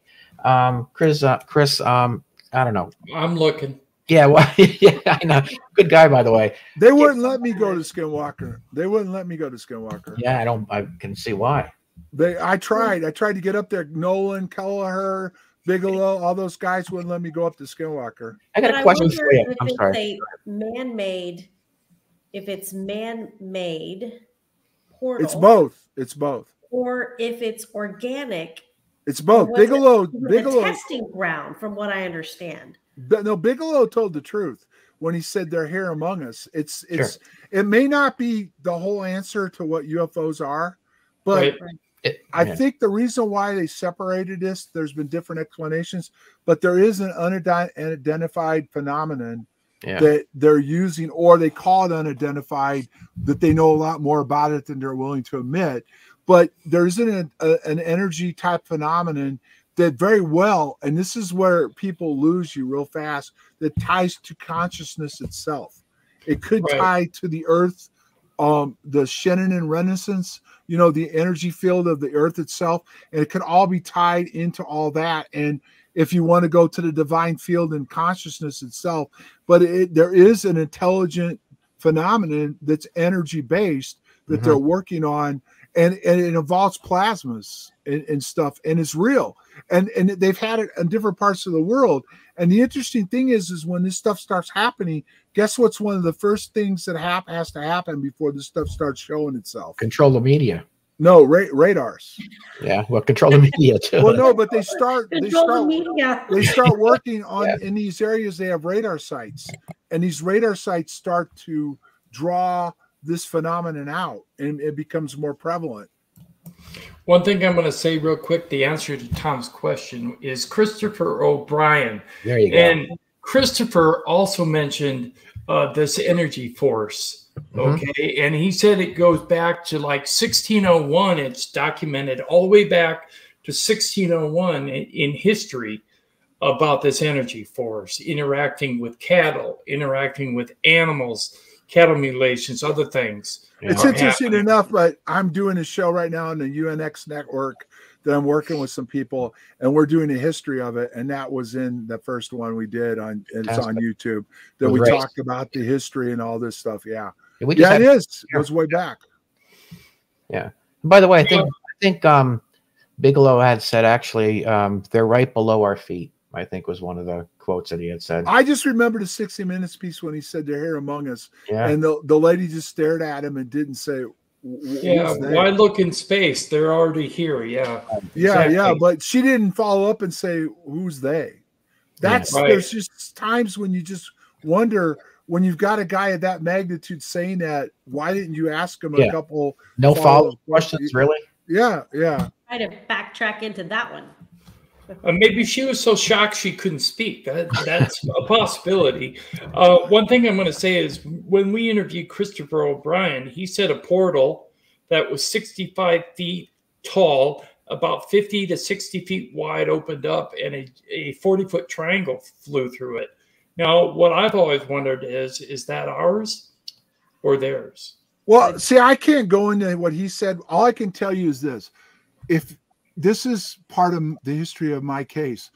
Um, Chris. Uh, Chris. Um, I don't know. I'm looking. Yeah, well, yeah, I know. Good guy, by the way. They wouldn't let me go to Skinwalker. They wouldn't let me go to Skinwalker. Yeah, I don't. I can see why. They I tried. I tried to get up there. Nolan, Kelleher, Bigelow, all those guys wouldn't let me go up to Skinwalker. I got But a I question for you. I'm sorry. a man-made, if it's man-made portal, It's both. It's both. or if it's organic. It's both. was Bigelow, It a Bigelow, testing ground, from what I understand. No, Bigelow told the truth when he said they're here among us. It's it's it may not be the whole answer to what UFOs are, but Right. It- I yeah. think the reason why they separated this, there's been different explanations, but there is an unidentified phenomenon Yeah. that they're using, or they call it unidentified, that they know a lot more about it than they're willing to admit. But there's an, a, an energy type phenomenon that very well, and this is where people lose you real fast, that ties to consciousness itself. It could Right. tie to the earth um, the Schumann resonance, you know, the energy field of the earth itself, and it could all be tied into all that. And if you want to go to the divine field and consciousness itself, but it, there is an intelligent phenomenon that's energy based that mm-hmm. they're working on, and, and it involves plasmas and, and stuff, and it's real. And and they've had it in different parts of the world. And the interesting thing is, is when this stuff starts happening, guess what's one of the first things that hap- has to happen before this stuff starts showing itself? Control the media. No, ra- radars. Yeah, well, control the media too. well, no, but they start they start the media. they start working on yeah. in these areas. They have radar sites, and these radar sites start to draw this phenomenon out, and it becomes more prevalent. One thing I'm going to say real quick: the answer to Tom's question is Christopher O'Brien. There you go. And Christopher also mentioned uh, this energy force. Mm-hmm. Okay. And he said it goes back to like 1601. It's documented all the way back to 1601 in, in history about this energy force interacting with cattle, interacting with animals, cattle mutilations, other things. It's interesting happening. enough, but I'm doing a show right now on the UNX network that I'm working with some people, and we're doing a history of it. And that was in the first one we did on, it's on YouTube that we talked about the history and all this stuff. Yeah, yeah, yeah it is. It was way back. Yeah. By the way, I think I think um, Bigelow had said actually um, they're right below our feet. I think was one of the quotes that he had said. I just remember the 60 Minutes piece when he said they're here among us. Yeah. And the, the lady just stared at him and didn't say, yeah, why look in space? They're already here. Yeah. Yeah, exactly. yeah. But she didn't follow up and say, who's they? That's yeah, right. there's just times when you just wonder when you've got a guy of that magnitude saying that, why didn't you ask him yeah. a couple no follow up questions, really? Yeah, yeah. Try to backtrack into that one. Uh, maybe she was so shocked she couldn't speak. That that's a possibility. Uh, one thing I'm going to say is when we interviewed Christopher O'Brien, he said a portal that was 65 feet tall, about 50 to 60 feet wide, opened up, and a, a 40 foot triangle flew through it. Now, what I've always wondered is, is that ours or theirs? Well, see, I can't go into what he said. All I can tell you is this: if this is part of the history of my case,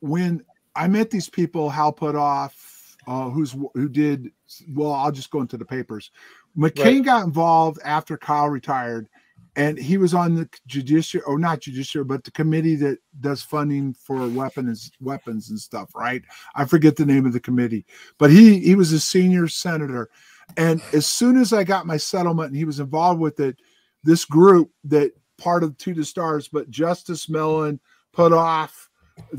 when I met these people, Hal Puthoff, uh, who's who did well. I'll just go into the papers. McCain right. got involved after Kyl retired, and he was on the judiciary or not judiciary but the committee that does funding for weapons weapons and stuff right i forget the name of the committee but he he was a senior senator and as soon as i got my settlement and he was involved with it this group that part of two to the stars but justice mellon Puthoff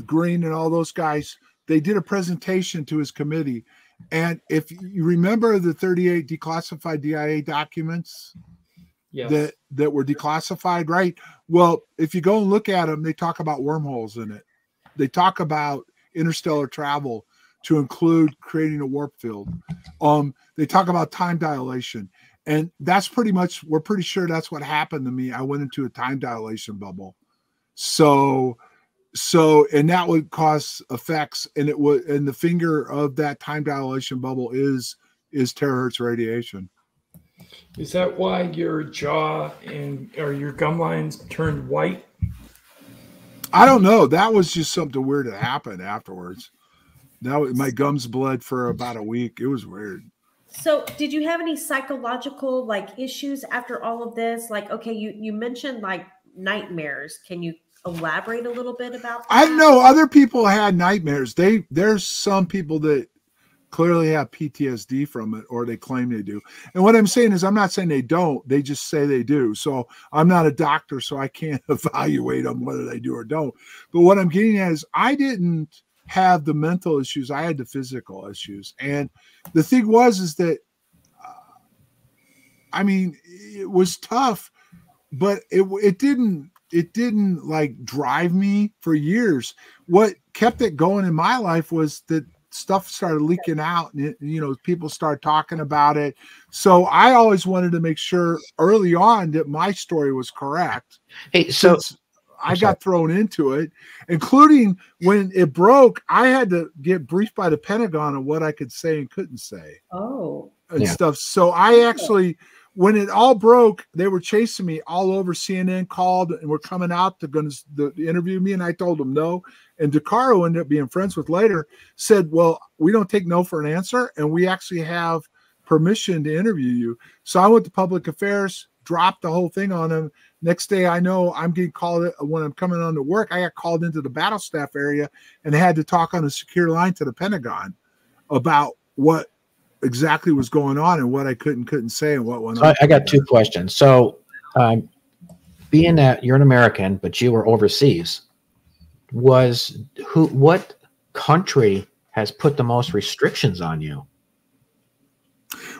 green and all those guys they did a presentation to his committee and if you remember the 38 declassified dia documents yes. that that were declassified, right? Well, if you go and look at them, they talk about wormholes in it. They talk about interstellar travel to include creating a warp field. Um, they talk about time dilation, and that's pretty much we're pretty sure that's what happened to me. I went into a time dilation bubble, so so and that would cause effects, and it would and the finger of that time dilation bubble is is terahertz radiation. Is that why your jaw and or your gum lines turned white? I don't know. That was just something weird that happened afterwards. Now my gums bled for about a week. It was weird. So, did you have any psychological like issues after all of this? Like, okay, you you mentioned like nightmares. Can you elaborate a little bit about that? I know other people had nightmares. They there's some people that clearly have PTSD from it or they claim they do. And what I'm saying is, I'm not saying they don't, they just say they do. So I'm not a doctor, so I can't evaluate them whether they do or don't. But what I'm getting at is, I didn't have the mental issues, I had the physical issues. And the thing was, is that, uh, I mean, it was tough, but it, it didn't it didn't like drive me for years. What kept it going in my life was that stuff started leaking out and you know people start talking about it so i always wanted to make sure early on that my story was correct hey so i got thrown into it including when it broke i had to get briefed by the pentagon on what i could say and couldn't say oh and yeah. stuff so i actually when it all broke, they were chasing me all over. CNN called and were coming out to going to interview me, and I told them no. And DeCaro ended up being friends with later said, "Well, we don't take no for an answer, and we actually have permission to interview you." So I went to public affairs, dropped the whole thing on him. Next day, I know I'm getting called when I'm coming on to work. I got called into the battle staff area and had to talk on a secure line to the Pentagon about what exactly was going on and what I could and couldn't say and what went so on. I, got two questions. So, um, being that you're an American but you were overseas, was who? What country has put the most restrictions on you?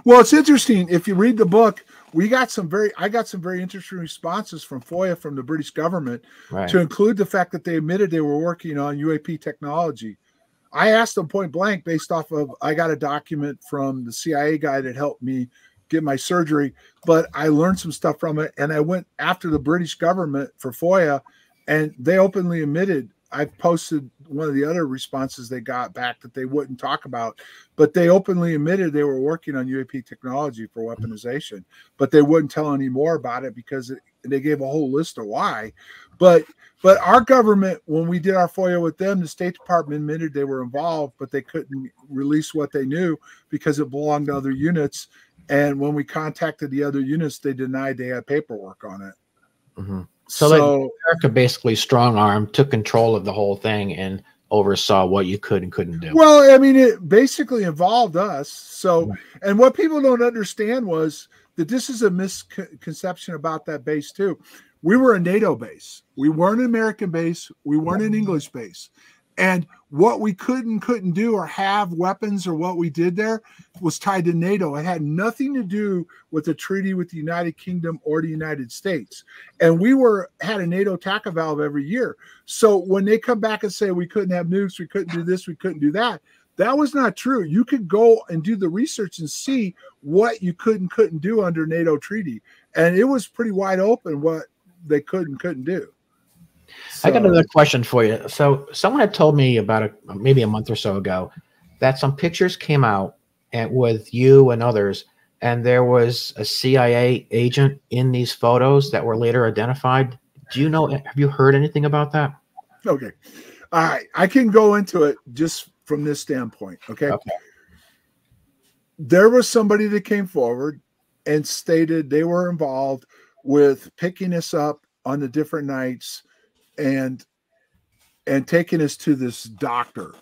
Well, it's interesting. If you read the book, we got some very I got some very interesting responses from FOIA from the British government right. to include the fact that they admitted they were working on UAP technology. I asked them point blank based off of I got a document from the CIA guy that helped me get my surgery, but I learned some stuff from it and I went after the British government for FOIA and they openly admitted I posted one of the other responses they got back that they wouldn't talk about, but they openly admitted they were working on UAP technology for weaponization, but they wouldn't tell any more about it because it, they gave a whole list of why. But but our government, when we did our FOIA with them, the State Department admitted they were involved, but they couldn't release what they knew because it belonged to other units. And when we contacted the other units, they denied they had paperwork on it. Mm-hmm. So, so like America basically strong arm took control of the whole thing and oversaw what you could and couldn't do. Well, I mean, it basically involved us. So, and what people don't understand was that this is a misconception about that base too. We were a NATO base. We weren't an American base. We weren't an English base. And what we could and couldn't do or have weapons or what we did there was tied to NATO. It had nothing to do with the treaty with the United Kingdom or the United States. And we were had a NATO TACEVAL every year. So when they come back and say we couldn't have nukes, we couldn't do this, we couldn't do that, that was not true. You could go and do the research and see what you could and couldn't do under NATO treaty. And it was pretty wide open what they could and couldn't do. So, I got another question for you. So, someone had told me about a maybe a month or so ago that some pictures came out and with you and others, and there was a CIA agent in these photos that were later identified. Do you know? Have you heard anything about that? Okay, I I can go into it just from this standpoint. Okay. okay. There was somebody that came forward and stated they were involved with picking us up on the different nights and and taking us to this doctor.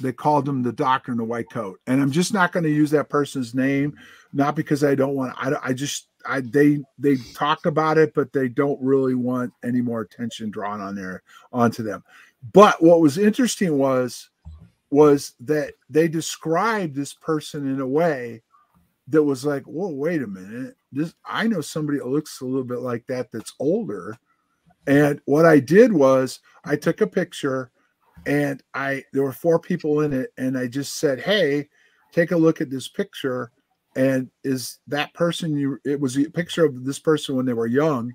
They called him the doctor in the white coat, and I'm just not going to use that person's name, not because I don't want. I I just I they they talked about it, but they don't really want any more attention drawn on there onto them. But what was interesting was was that they described this person in a way that was like, whoa, wait a minute. This I know somebody that looks a little bit like that that's older and what I did was I took a picture and I there were four people in it and I just said, "Hey, take a look at this picture and is that person you it was a picture of this person when they were young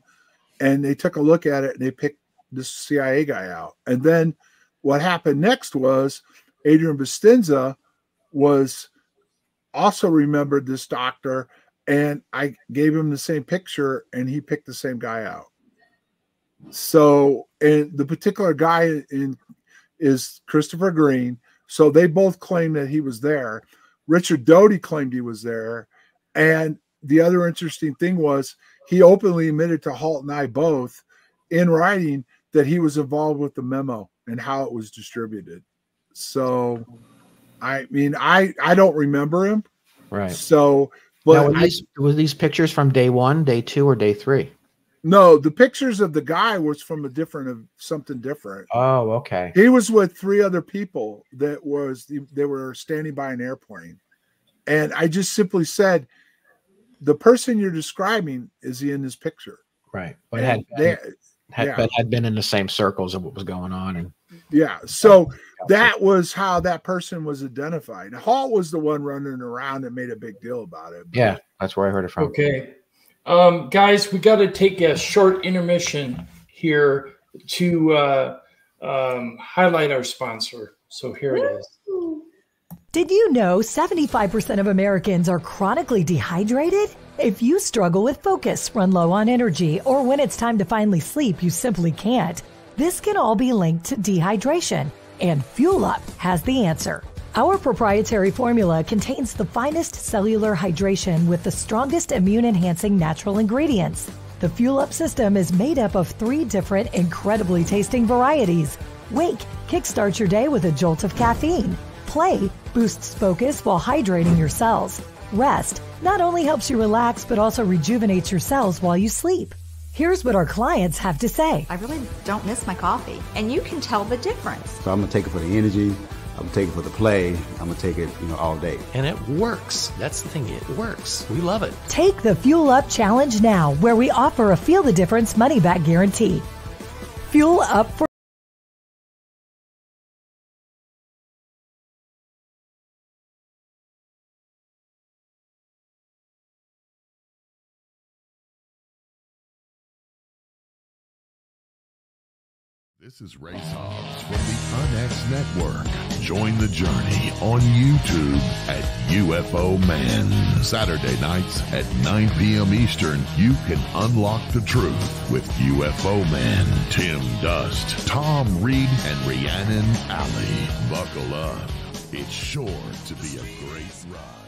and they took a look at it and they picked this CIA guy out. And then what happened next was Adrian Bustinza was also remembered this doctor and I gave him the same picture and he picked the same guy out. So, and the particular guy in is Christopher Green. So they both claim that he was there. Richard Doty claimed he was there. And the other interesting thing was he openly admitted to Halt and I both in writing that he was involved with the memo and how it was distributed. So, I mean, I I don't remember him. Right. So, but now, were, these, I, were these pictures from day one, day two, or day three? No, the pictures of the guy was from a different of something different. Oh, okay. He was with three other people that was they were standing by an airplane. And I just simply said, the person you're describing is he in this picture? Right. But had, they, had, yeah. but had been in the same circles of what was going on. And yeah, so that was how that person was identified. Halt was the one running around and made a big deal about it. Yeah, that's where I heard it from. Okay. Um, guys, we got to take a short intermission here to uh, um, highlight our sponsor. So here it is. Did you know 75% of Americans are chronically dehydrated? If you struggle with focus, run low on energy, or when it's time to finally sleep, you simply can't, this can all be linked to dehydration. And Fuel Up has the answer. Our proprietary formula contains the finest cellular hydration with the strongest immune enhancing natural ingredients. The Fuel Up system is made up of three different incredibly tasting varieties. Wake kickstarts your day with a jolt of caffeine. Play boosts focus while hydrating your cells. Rest not only helps you relax, but also rejuvenates your cells while you sleep. Here's what our clients have to say. I really don't miss my coffee, and you can tell the difference. So I'm gonna take it for the energy. I'm gonna take it for the play. I'm gonna take it, you know, all day. And it works. That's the thing. It works. We love it. Take the Fuel Up Challenge now, where we offer a feel the difference money back guarantee. Fuel up for This is Race Hobbs from the UnX Network. Join the journey on YouTube at UFO Man. Saturday nights at 9 p.m. Eastern, you can unlock the truth with UFO Man, Tim Dust, Tom Reed, and Rhiannon Alley. Buckle up. It's sure to be a great ride.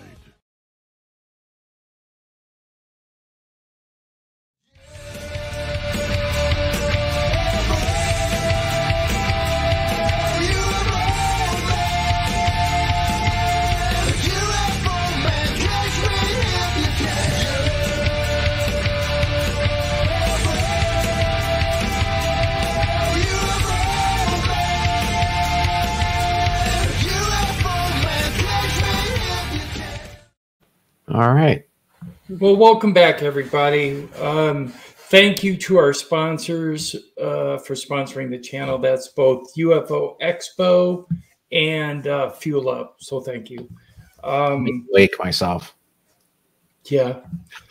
All right. Well, welcome back, everybody. Um, thank you to our sponsors uh, for sponsoring the channel. That's both UFO Expo and uh, Fuel Up. So thank you. Um, Wake myself. yeah.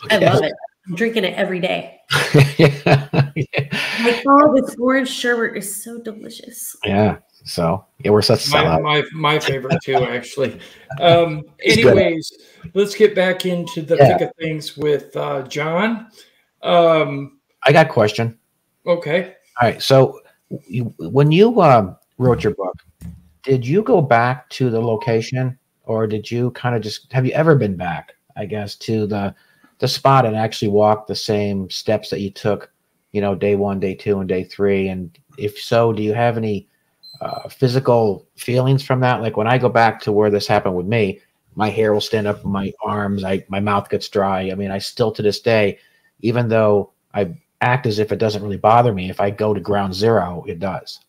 I love it. I'm drinking it every day. yeah. Like, oh, this orange sherbet is so delicious. yeah. So yeah, we're such my, my my favorite too, actually. Um, good. anyways, let's get back into the Yeah. thick of things with uh, John. Um, I got a question. okay. All right. So you, when you um, wrote your book, did you go back to the location or did you kind of just have you ever been back, I guess, to the the spot and actually walk the same steps that you took, you know, day one, day two, and day three? And if so, do you have any uh, physical feelings from that? Like when I go back to where this happened with me, my hair will stand up in my arms, I my mouth gets dry. I mean, I still to this day, even though I act as if it doesn't really bother me. If I go to ground zero, it does.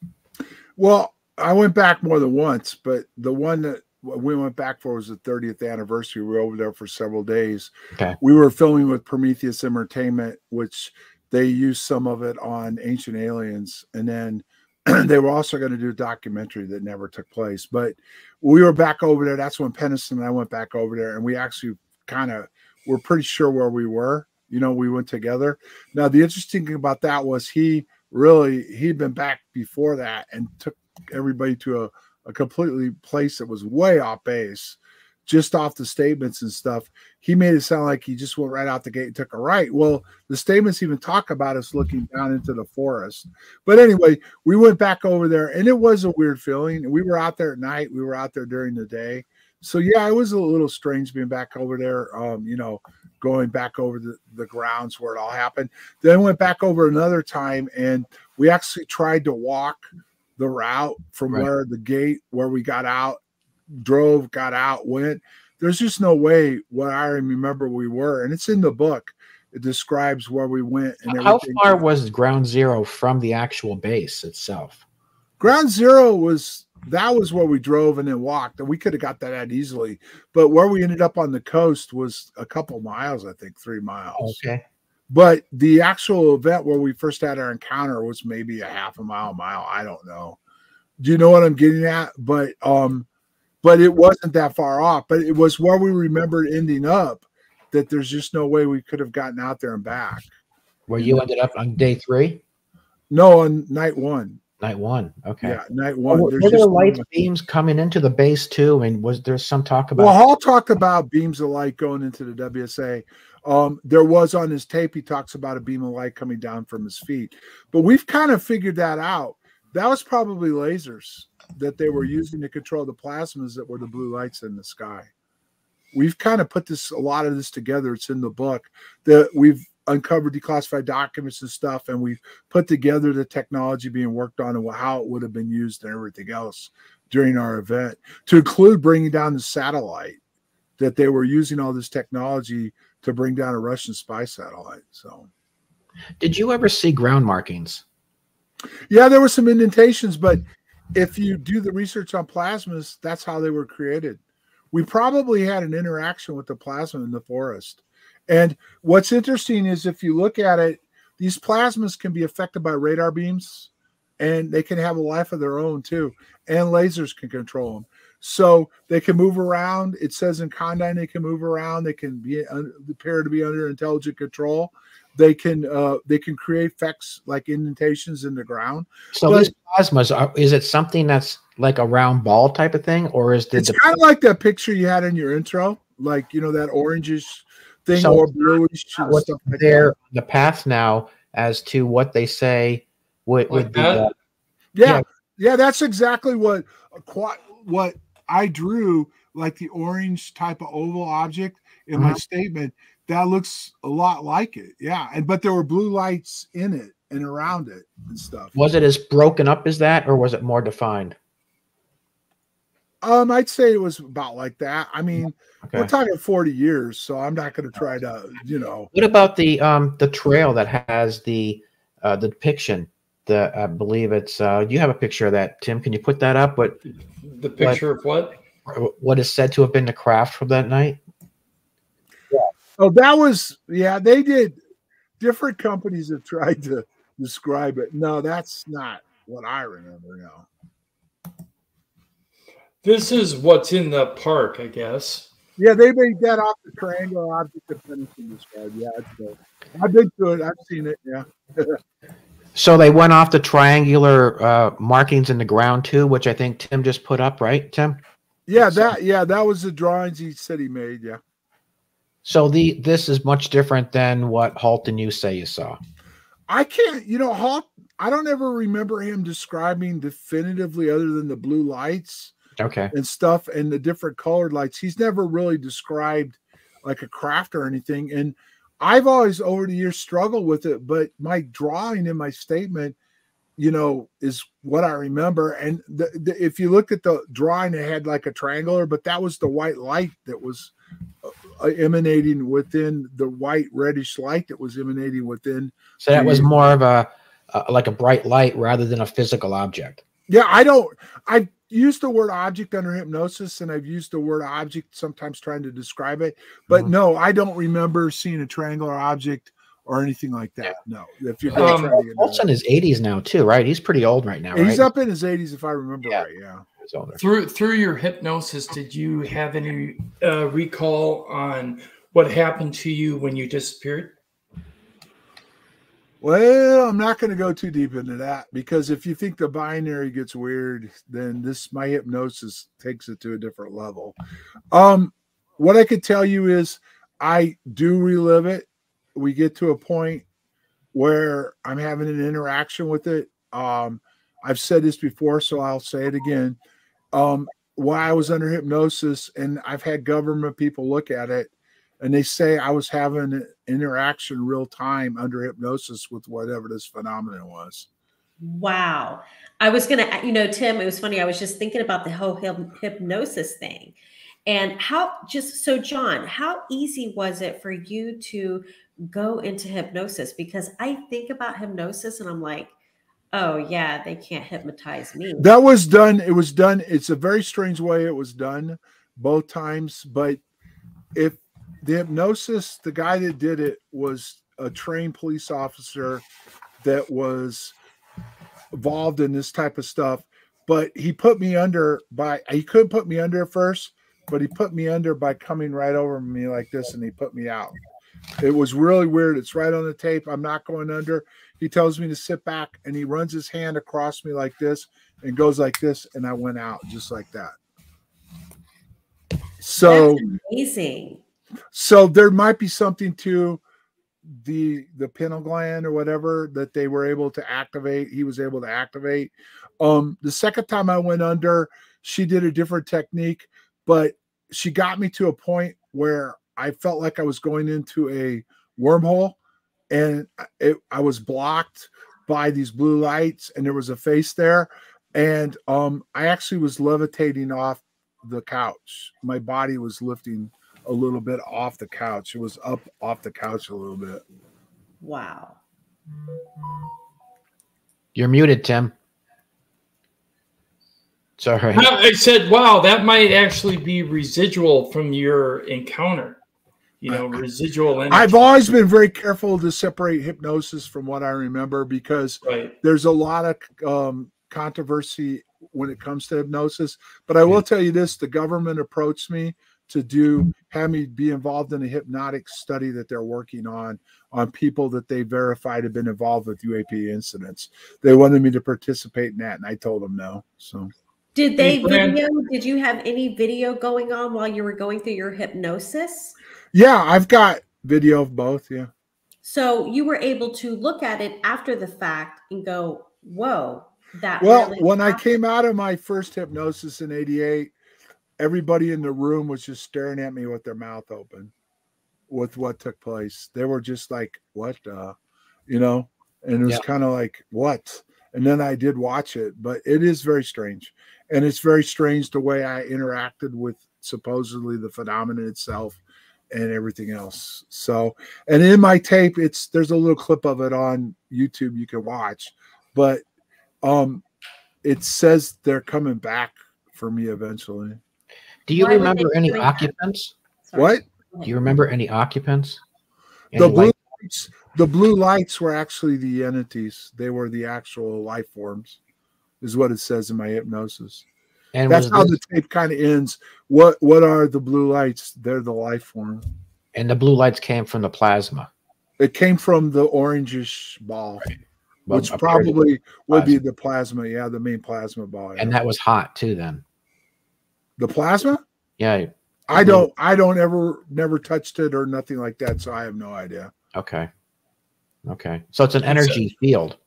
Well, I went back more than once, but the one that we went back for was the 30th anniversary. We were over there for several days. Okay. We were filming with Prometheus Entertainment, which they used some of it on Ancient Aliens, and then they were also going to do a documentary that never took place. But we were back over there. That's when Penniston and I went back over there, and we actually kind of were pretty sure where we were. You know, we went together. Now, the interesting thing about that was he really he'd been back before that and took everybody to a, a completely place that was way off base just off the statements and stuff he made it sound like he just went right out the gate and took a right. Well the statements even talk about us looking down into the forest. But anyway we went back over there and it was a weird feeling. We were out there at night. We were out there during the day. So yeah it was a little strange being back over there um you know going back over the, the grounds where it all happened. Then went back over another time and we actually tried to walk the route from Right. where the gate where we got out drove got out went there's just no way what i remember we were and it's in the book it describes where we went and How everything. far was ground zero from the actual base itself? ground zero was that was where we drove and then walked and we could have got that out easily but where we ended up on the coast was a couple miles i think three miles Okay. but the actual event where we first had our encounter was maybe a half a mile mile i don't know do you know what i'm getting at but um but it wasn't that far off but it was where we remembered ending up that there's just no way we could have gotten out there and back Where you ended up on day three? no on night one Night one. Okay. Yeah, night one. Were, were there light beams coming into the base too? I mean, was there some talk about? Well, Halt talked about beams of light going into the WSA. Um, there was on his tape, he talks about a beam of light coming down from his feet. But we've kind of figured that out. That was probably lasers that they were using to control the plasmas that were the blue lights in the sky. We've kind of put this a lot of this together. It's in the book that we've uncovered declassified documents and stuff, and we've put together the technology being worked on and how it would have been used and everything else during our event, to include bringing down the satellite that they were using all this technology to bring down a Russian spy satellite. So, Did you ever see ground markings? yeah, there were some indentations, but if you do the research on plasmas, that's how they were created. We probably had an interaction with the plasma in the forest. And what's interesting is if you look at it, these plasmas can be affected by radar beams and they can have a life of their own too. And lasers can control them. So they can move around. It says in Condign they can move around. They can be appear to be under intelligent control. They can uh, they can create effects like indentations in the ground. So But- these plasmas are, is it something that's like a round ball type of thing, or is the, It's the kind of like that picture you had in your intro, like you know that orangish thing So or it's not- bluish what's stuff like there that. the path now as to what they say would, would Like be that? uh, Yeah, Yeah. yeah, that's exactly what what I drew, like the orange type of oval object in my Mhm. statement. That looks a lot like it. Yeah, and but there were blue lights in it and around it and stuff. was it as broken up as that, or was it more defined? Um, I'd say it was about like that. I mean, Okay. we're talking forty years, so I'm not going to try to, you know. What about the um the trail that has the uh the depiction? The I believe it's uh do you have a picture of that, Tim. Can you put that up? What The picture of what? what is said to have been the craft from that night? Oh, that was yeah. They did. Different companies have tried to describe it. No, that's not what I remember. No. This is what's in the park, I guess. Yeah, they made that off the triangle object that Penniston described. Yeah, it's good. I've been to it. I've seen it. Yeah. So they went off the triangular uh markings in the ground too, which I think Tim just put up, right, Tim? Yeah, that yeah, that was the drawings he said he made. Yeah. So the this is much different than what Halt and you say you saw. I can't, you know, Halt, I don't ever remember him describing definitively other than the blue lights Okay. and stuff and the different colored lights. He's never really described like a craft or anything. And I've always over the years struggled with it, but my drawing in my statement, you know, is what I remember. And the, the, if you look at the drawing, it had like a triangular, but that was the white light that was uh, emanating within the white reddish light that was emanating within So that was more of a uh, like a bright light rather than a physical object. Yeah, I don't. I've used the word object under hypnosis, and I've used the word object sometimes trying to describe it. But Mhm. no, I don't remember seeing a triangular object or anything like that. No, if you're gonna Um, try to get in his 80s now too, right? He's pretty old right now, that. right? he's up in his 80s, if I remember Yeah. right. Yeah. He's older. Through through your hypnosis, did you have any uh, recall on what happened to you when you disappeared? Well, I'm not going to go too deep into that because if you think the binary gets weird, then this my hypnosis takes it to a different level. Um, what I could tell you is I do relive it. We get to a point where I'm having an interaction with it. Um, I've said this before, so I'll say it again. Um, while I was under hypnosis, and I've had government people look at it, and they say I was having an interaction real time under hypnosis with whatever this phenomenon was. Wow. I was going to, you know, Tim, it was funny. I was just thinking about the whole hyp- hypnosis thing and how, just so, John, how easy was it for you to go into hypnosis? Because I think about hypnosis and I'm like, oh, yeah, they can't hypnotize me. That was done. It was done. It's a very strange way it was done both times. But if the hypnosis, the guy that did it was a trained police officer that was involved in this type of stuff. But he put me under by he couldn't put me under first, but he put me under by coming right over me like this and he put me out. It was really weird. It's right on the tape. I'm not going under. He tells me to sit back and he runs his hand across me like this and goes like this. And I went out just like that. So That's amazing. so there might be something to the the pineal gland or whatever that they were able to activate he was able to activate um the second time i went under she did a different technique but she got me to a point where i felt like i was going into a wormhole and it, i was blocked by these blue lights and there was a face there and um i actually was levitating off the couch my body was lifting a little bit off the couch. It was up off the couch a little bit. Wow. You're muted, Tim. Sorry. I said, wow, that might actually be residual from your encounter. You know, residual energy. I've always been very careful to separate hypnosis from what I remember because right. there's a lot of um, controversy when it comes to hypnosis. But I will tell you this the government approached me to do have me be involved in a hypnotic study that they're working on on people that they verified have been involved with UAP incidents. They wanted me to participate in that, and I told them no. So, Did they video? Did you have any video going on while you were going through your hypnosis? Yeah, I've got video of both. Yeah. So you were able to look at it after the fact and go, "Whoa, that." Well, really when I came out of my first hypnosis in 88, everybody in the room was just staring at me with their mouth open with what took place. They were just like, what, uh, you know, and it was Yeah. kind of like, what? And then I did watch it, but it is very strange. And it's very strange the way I interacted with supposedly the phenomenon itself and everything else. So, and in my tape, it's there's a little clip of it on YouTube you can watch, but um it says they're coming back for me eventually. Do you Why remember any occupants? Sorry. What? Do you remember any occupants? The blue light- lights, the blue lights were actually the entities. They were the actual life forms, is what it says in my hypnosis. And That's how the tape kind of ends. What what are the blue lights? They're the life form. and the blue lights came from the plasma. It came from the orangish ball, Well, which probably would be the plasma. Yeah, the main plasma ball. yeah. and that was hot too. Then, the plasma? yeah. I don't I don't ever never touched it or nothing like that, so I have no idea. Okay. Okay. So it's an energy field,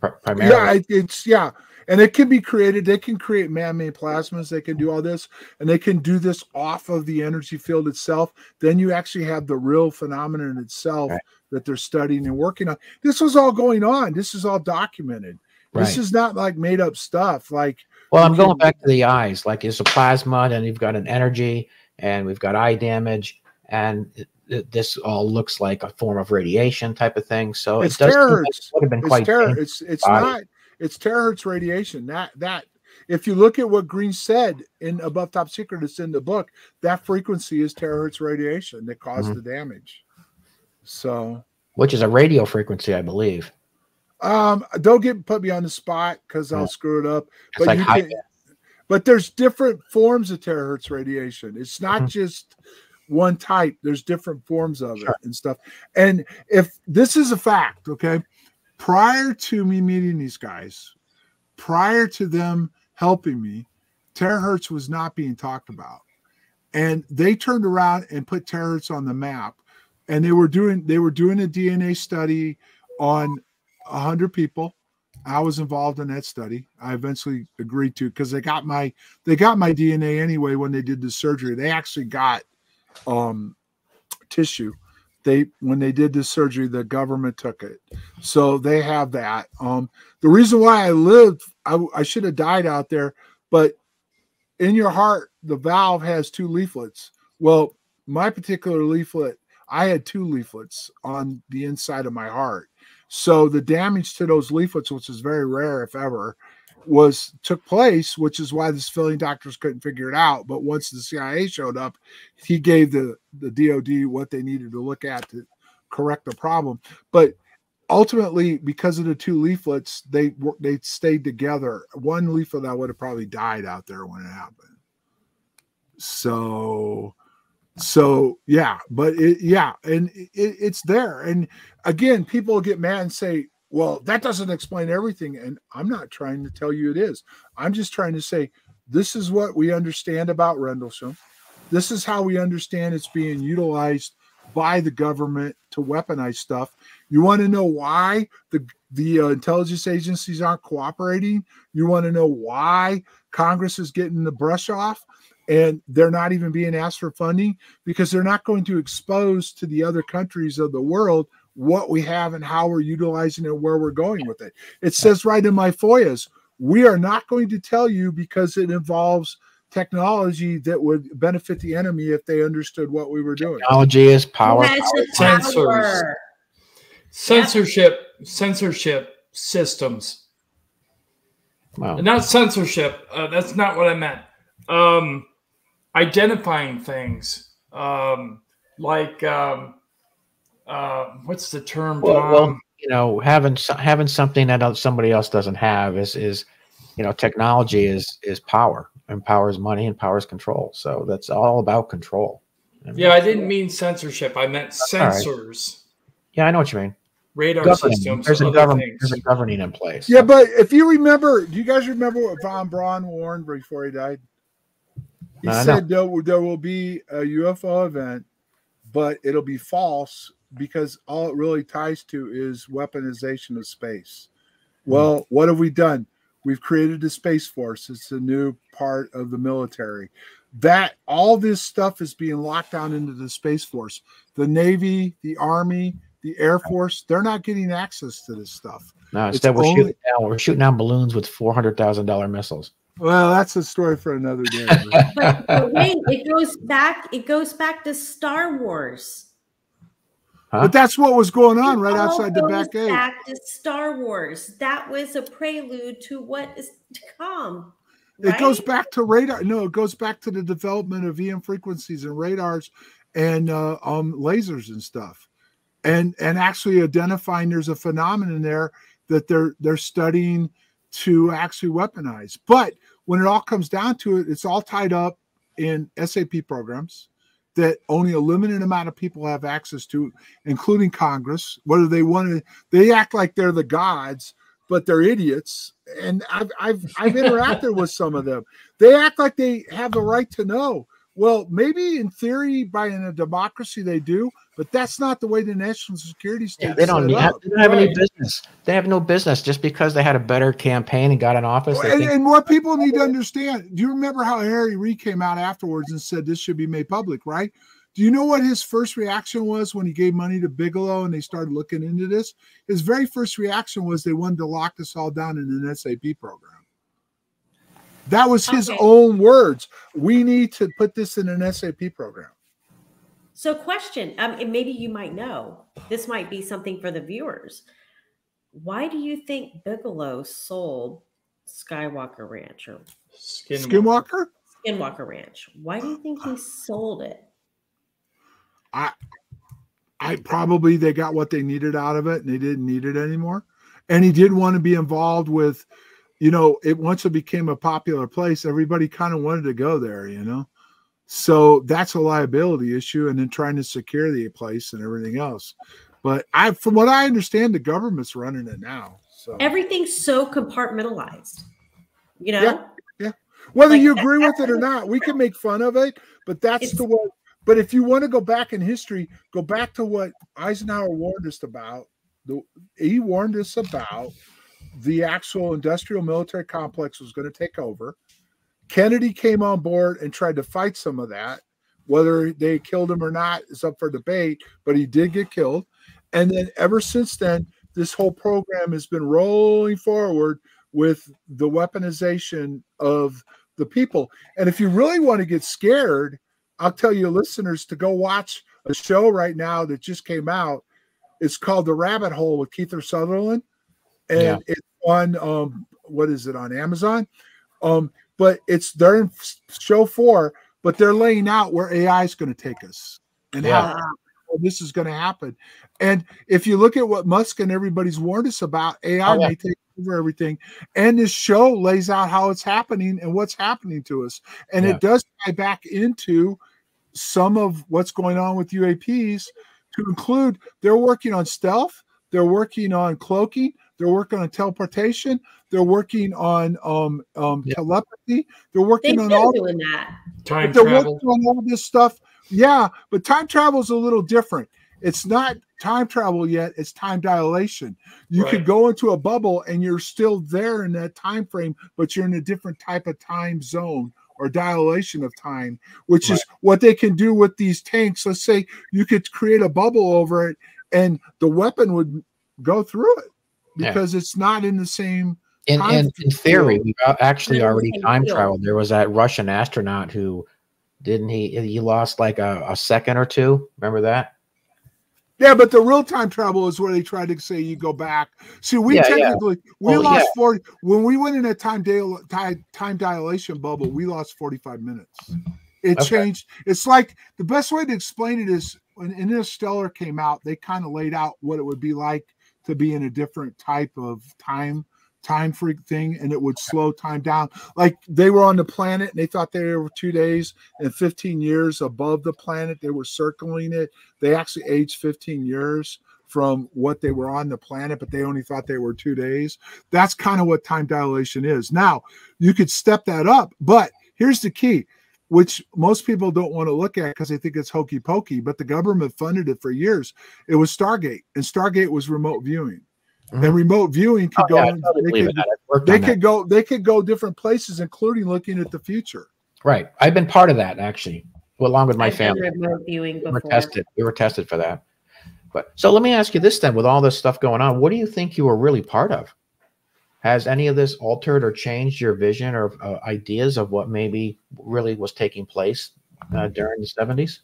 primarily. Yeah, it, it's yeah, and it can be created. They can create man-made plasmas. They can do all this, and they can do this off of the energy field itself. Then you actually have the real phenomenon itself Right. that they're studying and working on. This was all going on. This is all documented. This is not like made up stuff. Like Well, I'm going back to the eyes. Like, it's a plasma, and you've got an energy, and we've got eye damage, and this all looks like a form of radiation type of thing. So It's it does seem like it would have been it's quite terror. It's it's not. It's terahertz radiation. That that if you look at what Green said in Above Top Secret, it's in the book. That frequency is terahertz radiation that caused Mhm. the damage. So which is a radio frequency, I believe. um don't get put me on the spot because I'll screw it up. It's But like you can, but there's different forms of terahertz radiation. It's not Mhm. just one type. There's different forms of Sure. it and stuff. And if this is a fact, okay, prior to me meeting these guys, prior to them helping me, terahertz was not being talked about. And they turned around and put terahertz on the map. And they were doing they were doing a DNA study on hundred people. I was involved in that study. I eventually agreed to because they got my they got my DNA anyway when they did the surgery. They actually got um tissue. They when they did this surgery, the government took it. So they have that. Um the reason why I lived, I, I should have died out there, but in your heart, the valve has two leaflets. Well, my particular leaflet, I had two leaflets on the inside of my heart. So the damage to those leaflets, which is very rare if ever, was took place, which is why the civilian doctors couldn't figure it out. But once the CIA showed up, he gave the the DoD what they needed to look at to correct the problem. But ultimately, because of the two leaflets, they they stayed together. One leaflet I would have probably died out there when it happened. So so yeah but it, yeah and it, it's there and again people get mad and say well, that doesn't explain everything. And I'm not trying to tell you it is. I'm just trying to say this is what we understand about Rendlesham. This is how we understand it's being utilized by the government to weaponize stuff. You want to know why the the uh, intelligence agencies aren't cooperating? You want to know why Congress is getting the brush off and they're not even being asked for funding because they're not going to expose to the other countries of the world what we have and how we're utilizing it, where we're going with it. It says right in my FOIAs, we are not going to tell you because it involves technology that would benefit the enemy if they understood what we were doing. Technology is power. Censors. Censorship, censorship systems. Wow. Not censorship. Uh, that's not what I meant. Um, identifying things um, like um, uh, what's the term? Well, Tom? well, you know, having having something that somebody else doesn't have is is you know, technology is is power, and power is money, and power is control. So that's all about control. I mean, yeah, I didn't mean censorship. I meant all right. sensors, yeah, I know what you mean. radar Governing. systems, There's a other government. things. There's a governing in place. Yeah, but if you remember, do you guys remember what Von Braun warned before he died? He I know. said there, will- there will be a UFO event, but it'll be false because all it really ties to is weaponization of space. Hmm. Well, what have we done? We've created the Space Force. It's a new part of the military. That all this stuff is being locked down into the Space Force. The Navy, the Army, the Air Force, they're not getting access to this stuff. No, It's instead we're only- shooting down. We're shooting down balloons with four hundred thousand dollar missiles. Well, that's a story for another day. But, but wait, it goes back. It goes back to Star Wars. Huh? But that's what was going on right It all outside the back gate. Back to Star Wars. That was a prelude to what is to come. It goes back to radar. No, it goes back to the development of EM frequencies and radars and uh, um, lasers and stuff, and and actually identifying there's a phenomenon there that they're they're studying to actually weaponize. But when it all comes down to it, it's all tied up in SAP programs that only a limited amount of people have access to, including Congress. Whether they want to, they act like they're the gods, but they're idiots. And I've I've I've interacted with some of them. They act like they have the right to know. Well, maybe in theory, by in a democracy, they do, but that's not the way the national security state. Yeah, they don't, set have, up. they don't have any business. They have no business just because they had a better campaign and got in office. They And, think, and what people need to understand, do you remember how Harry Reid came out afterwards and said this should be made public, right? Do you know what his first reaction was when he gave money to Bigelow and they started looking into this? His very first reaction was they wanted to lock this all down in an SAP program. That was his Okay. own words. We need to put this in an SAP program. So, question. Um, and maybe you might know. This might be something for the viewers. Why do you think Bigelow sold Skywalker Ranch or Skinwalker? Skinwalker Ranch? Why do you think he sold it? I I probably they got what they needed out of it and they didn't need it anymore. And he did want to be involved with, you know, it once it became a popular place, everybody kind of wanted to go there, you know. So that's a liability issue, and then trying to secure the place and everything else. But I from what I understand, the government's running it now. So Everything's so compartmentalized. You know? Yeah. yeah. Whether Like you agree with it or not, we can make fun of it, but that's the way. But if you want to go back in history, go back to what Eisenhower warned us about. The, he warned us about the actual industrial military complex was going to take over. Kennedy came on board and tried to fight some of that. Whether they killed him or not is up for debate, but he did get killed. And then ever since then, this whole program has been rolling forward with the weaponization of the people. And if you really want to get scared, I'll tell you listeners to go watch a show right now that just came out. It's called The Rabbit Hole with Keith Sutherland. And Yeah. it's on um what is it on Amazon? Um, but it's they're in show four, but they're laying out where AI is going to take us and Yeah. how this is going to happen. And if you look at what Musk and everybody's warned us about, AI Oh, yeah. may take over everything. And this show lays out how it's happening and what's happening to us. And Yeah. it does tie back into some of what's going on with UAPs to include they're working on stealth, they're working on cloaking, they're working on teleportation, they're working on um, um, Yeah. telepathy, they're working They've on all doing that. Time they're travel. working on all this stuff. Yeah, but time travel is a little different. It's not time travel yet, it's time dilation. You Right. could go into a bubble and you're still there in that time frame, but you're in a different type of time zone or dilation of time, which is what they can do with these tanks. Let's say you could create a bubble over it and the weapon would go through it Yeah. because it's not in the same In, time in, in theory, we've actually Not in the already time field. traveled. There was that Russian astronaut who didn't he he lost like a, a second or two. Remember that? Yeah, but the real time travel is where they try to say you go back. See, we Yeah, yeah. technically we oh, Well, lost yeah. forty when we went in a time dil- time time dilation bubble. We lost forty five minutes. It Okay. changed. It's like the best way to explain it is when Interstellar came out, they kind of laid out what it would be like to be in a different type of time time freak thing and it would slow time down. Like they were on the planet and they thought they were two days and 15 years above the planet. They were circling it. They actually aged 15 years from what they were on the planet but they only thought they were two days. That's kind of what time dilation is. Now you could step that up but here's the key which most people don't want to look at because they think it's hokey pokey but the government funded it for years it was stargate and stargate was remote viewing and Mhm. remote viewing could Oh, yeah, I go totally they could, that. I've worked they could go they could go different places including looking at the future Right. I've been part of that actually, along with my I've family. remote viewing We were tested. We were tested for that. But so let me ask you this then: with all this stuff going on, what do you think you were really part of? Has any of this altered or changed your vision or uh, ideas of what maybe really was taking place uh, during the seventies?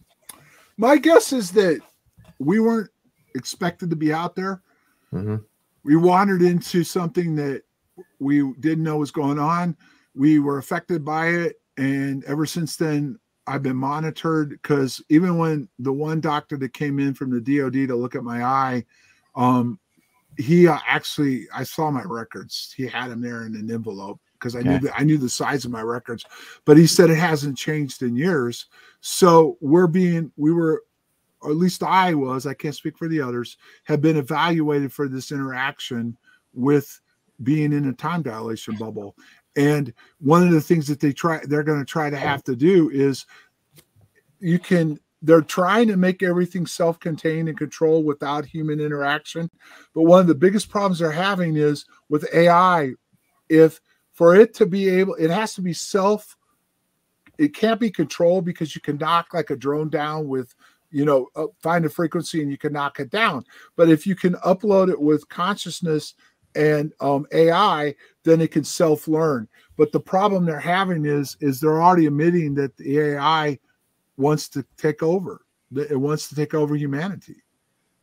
my guess is that we weren't expected to be out there Mm-hmm. we wandered into something that we didn't know was going on. We were affected by it. And ever since then, I've been monitored because even when the one doctor that came in from the DOD to look at my eye, um, he uh, actually, I saw my records. He had them there in an envelope because I knew Okay. that I knew the size of my records, but he said it hasn't changed in years. So we're being, we were, or at least I was, I can't speak for the others, have been evaluated for this interaction with being in a time dilation bubble. And one of the things that they try, they're going to try to have to do is you can, they're trying to make everything self contained and controlled without human interaction. But one of the biggest problems they're having is with AI, if for it to be able, it has to be self, it can't be controlled because you can knock like a drone down with you know uh, find a frequency and you can knock it down. But if you can upload it with consciousness and um, ai then it can self-learn. But the problem they're having is is they're already admitting that the ai wants to take over it wants to take over humanity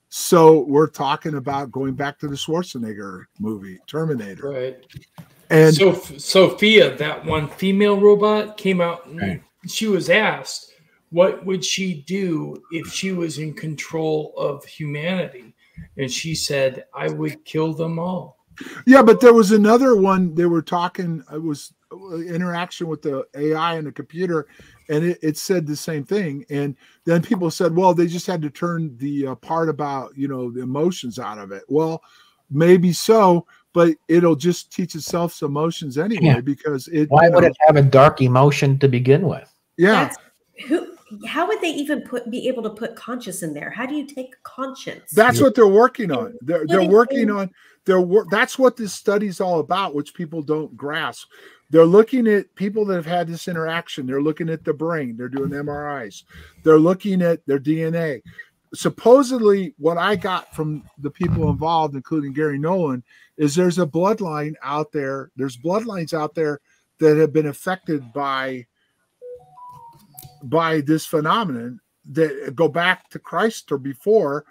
so we're talking about going back to the schwarzenegger movie terminator Right. and so Sophia, that one female robot, came out and Right. she was asked, what would she do if she was in control of humanity? And she said, I would kill them all. Yeah, but there was another one they were talking. It was uh, interaction with the AI and the computer, and it, it said the same thing. And then people said, well, they just had to turn the uh, part about you know the emotions out of it. Well, maybe so, but it'll just teach itself some emotions anyway Yeah. because it. Why would know, it have a dark emotion to begin with? Yeah, That's who how would they even put be able to put conscious in there? How do you take conscience? That's what they're working on. They're they're working thing. on their work. That's what this study's all about, which people don't grasp. They're looking at people that have had this interaction. They're looking at the brain. They're doing MRIs. They're looking at their DNA. Supposedly, what I got from the people involved, including Garry Nolan, is there's a bloodline out there. There's bloodlines out there that have been affected by by this phenomenon that go back to Christ or before.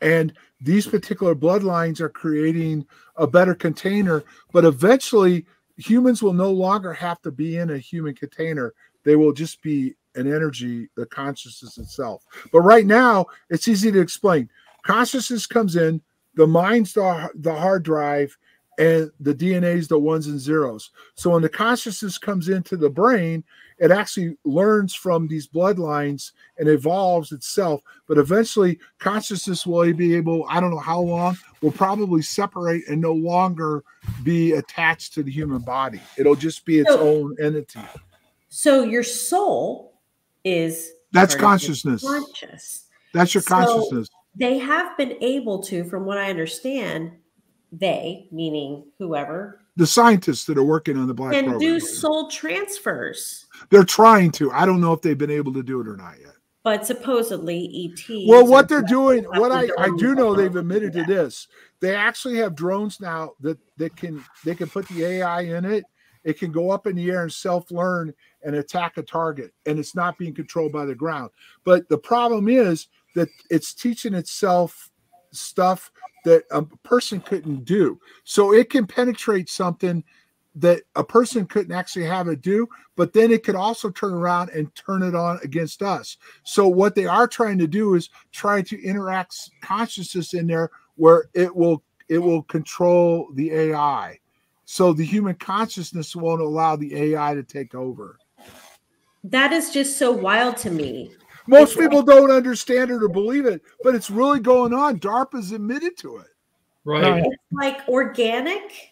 And these particular bloodlines are creating a better container, but eventually humans will no longer have to be in a human container. They will just be an energy, the consciousness itself. But right now, it's easy to explain. Consciousness comes in, the mind's the, the hard drive, and the DNA is the ones and zeros. So when the consciousness comes into the brain, it actually learns from these bloodlines and evolves itself. But eventually, consciousness will be able, I don't know how long, will probably separate and no longer be attached to the human body. It'll just be its So- own entity. So your soul is That's part of your consciousness. Conscious. That's your So- consciousness. They have been able to, from what I understand, they, meaning whoever, The scientists that are working on the black can program. do soul transfers. They're trying to. I don't know if they've been able to do it or not yet. But supposedly ET. Well, what they're doing, what I, I do know, they've admitted to this. They actually have drones now that that can they can put the AI in it. It can go up in the air and self learn and attack a target, and it's not being controlled by the ground. But the problem is that it's teaching itself stuff that a person couldn't do. So it can penetrate something that a person couldn't actually have it do, but then it could also turn around and turn it on against us. So what they are trying to do is try to interact consciousness in there where it will it will control the AI. So the human consciousness won't allow the AI to take over. That is just so wild to me. Most people don't understand it or believe it, but it's really going on. DARPA's admitted to it. Right. It's like organic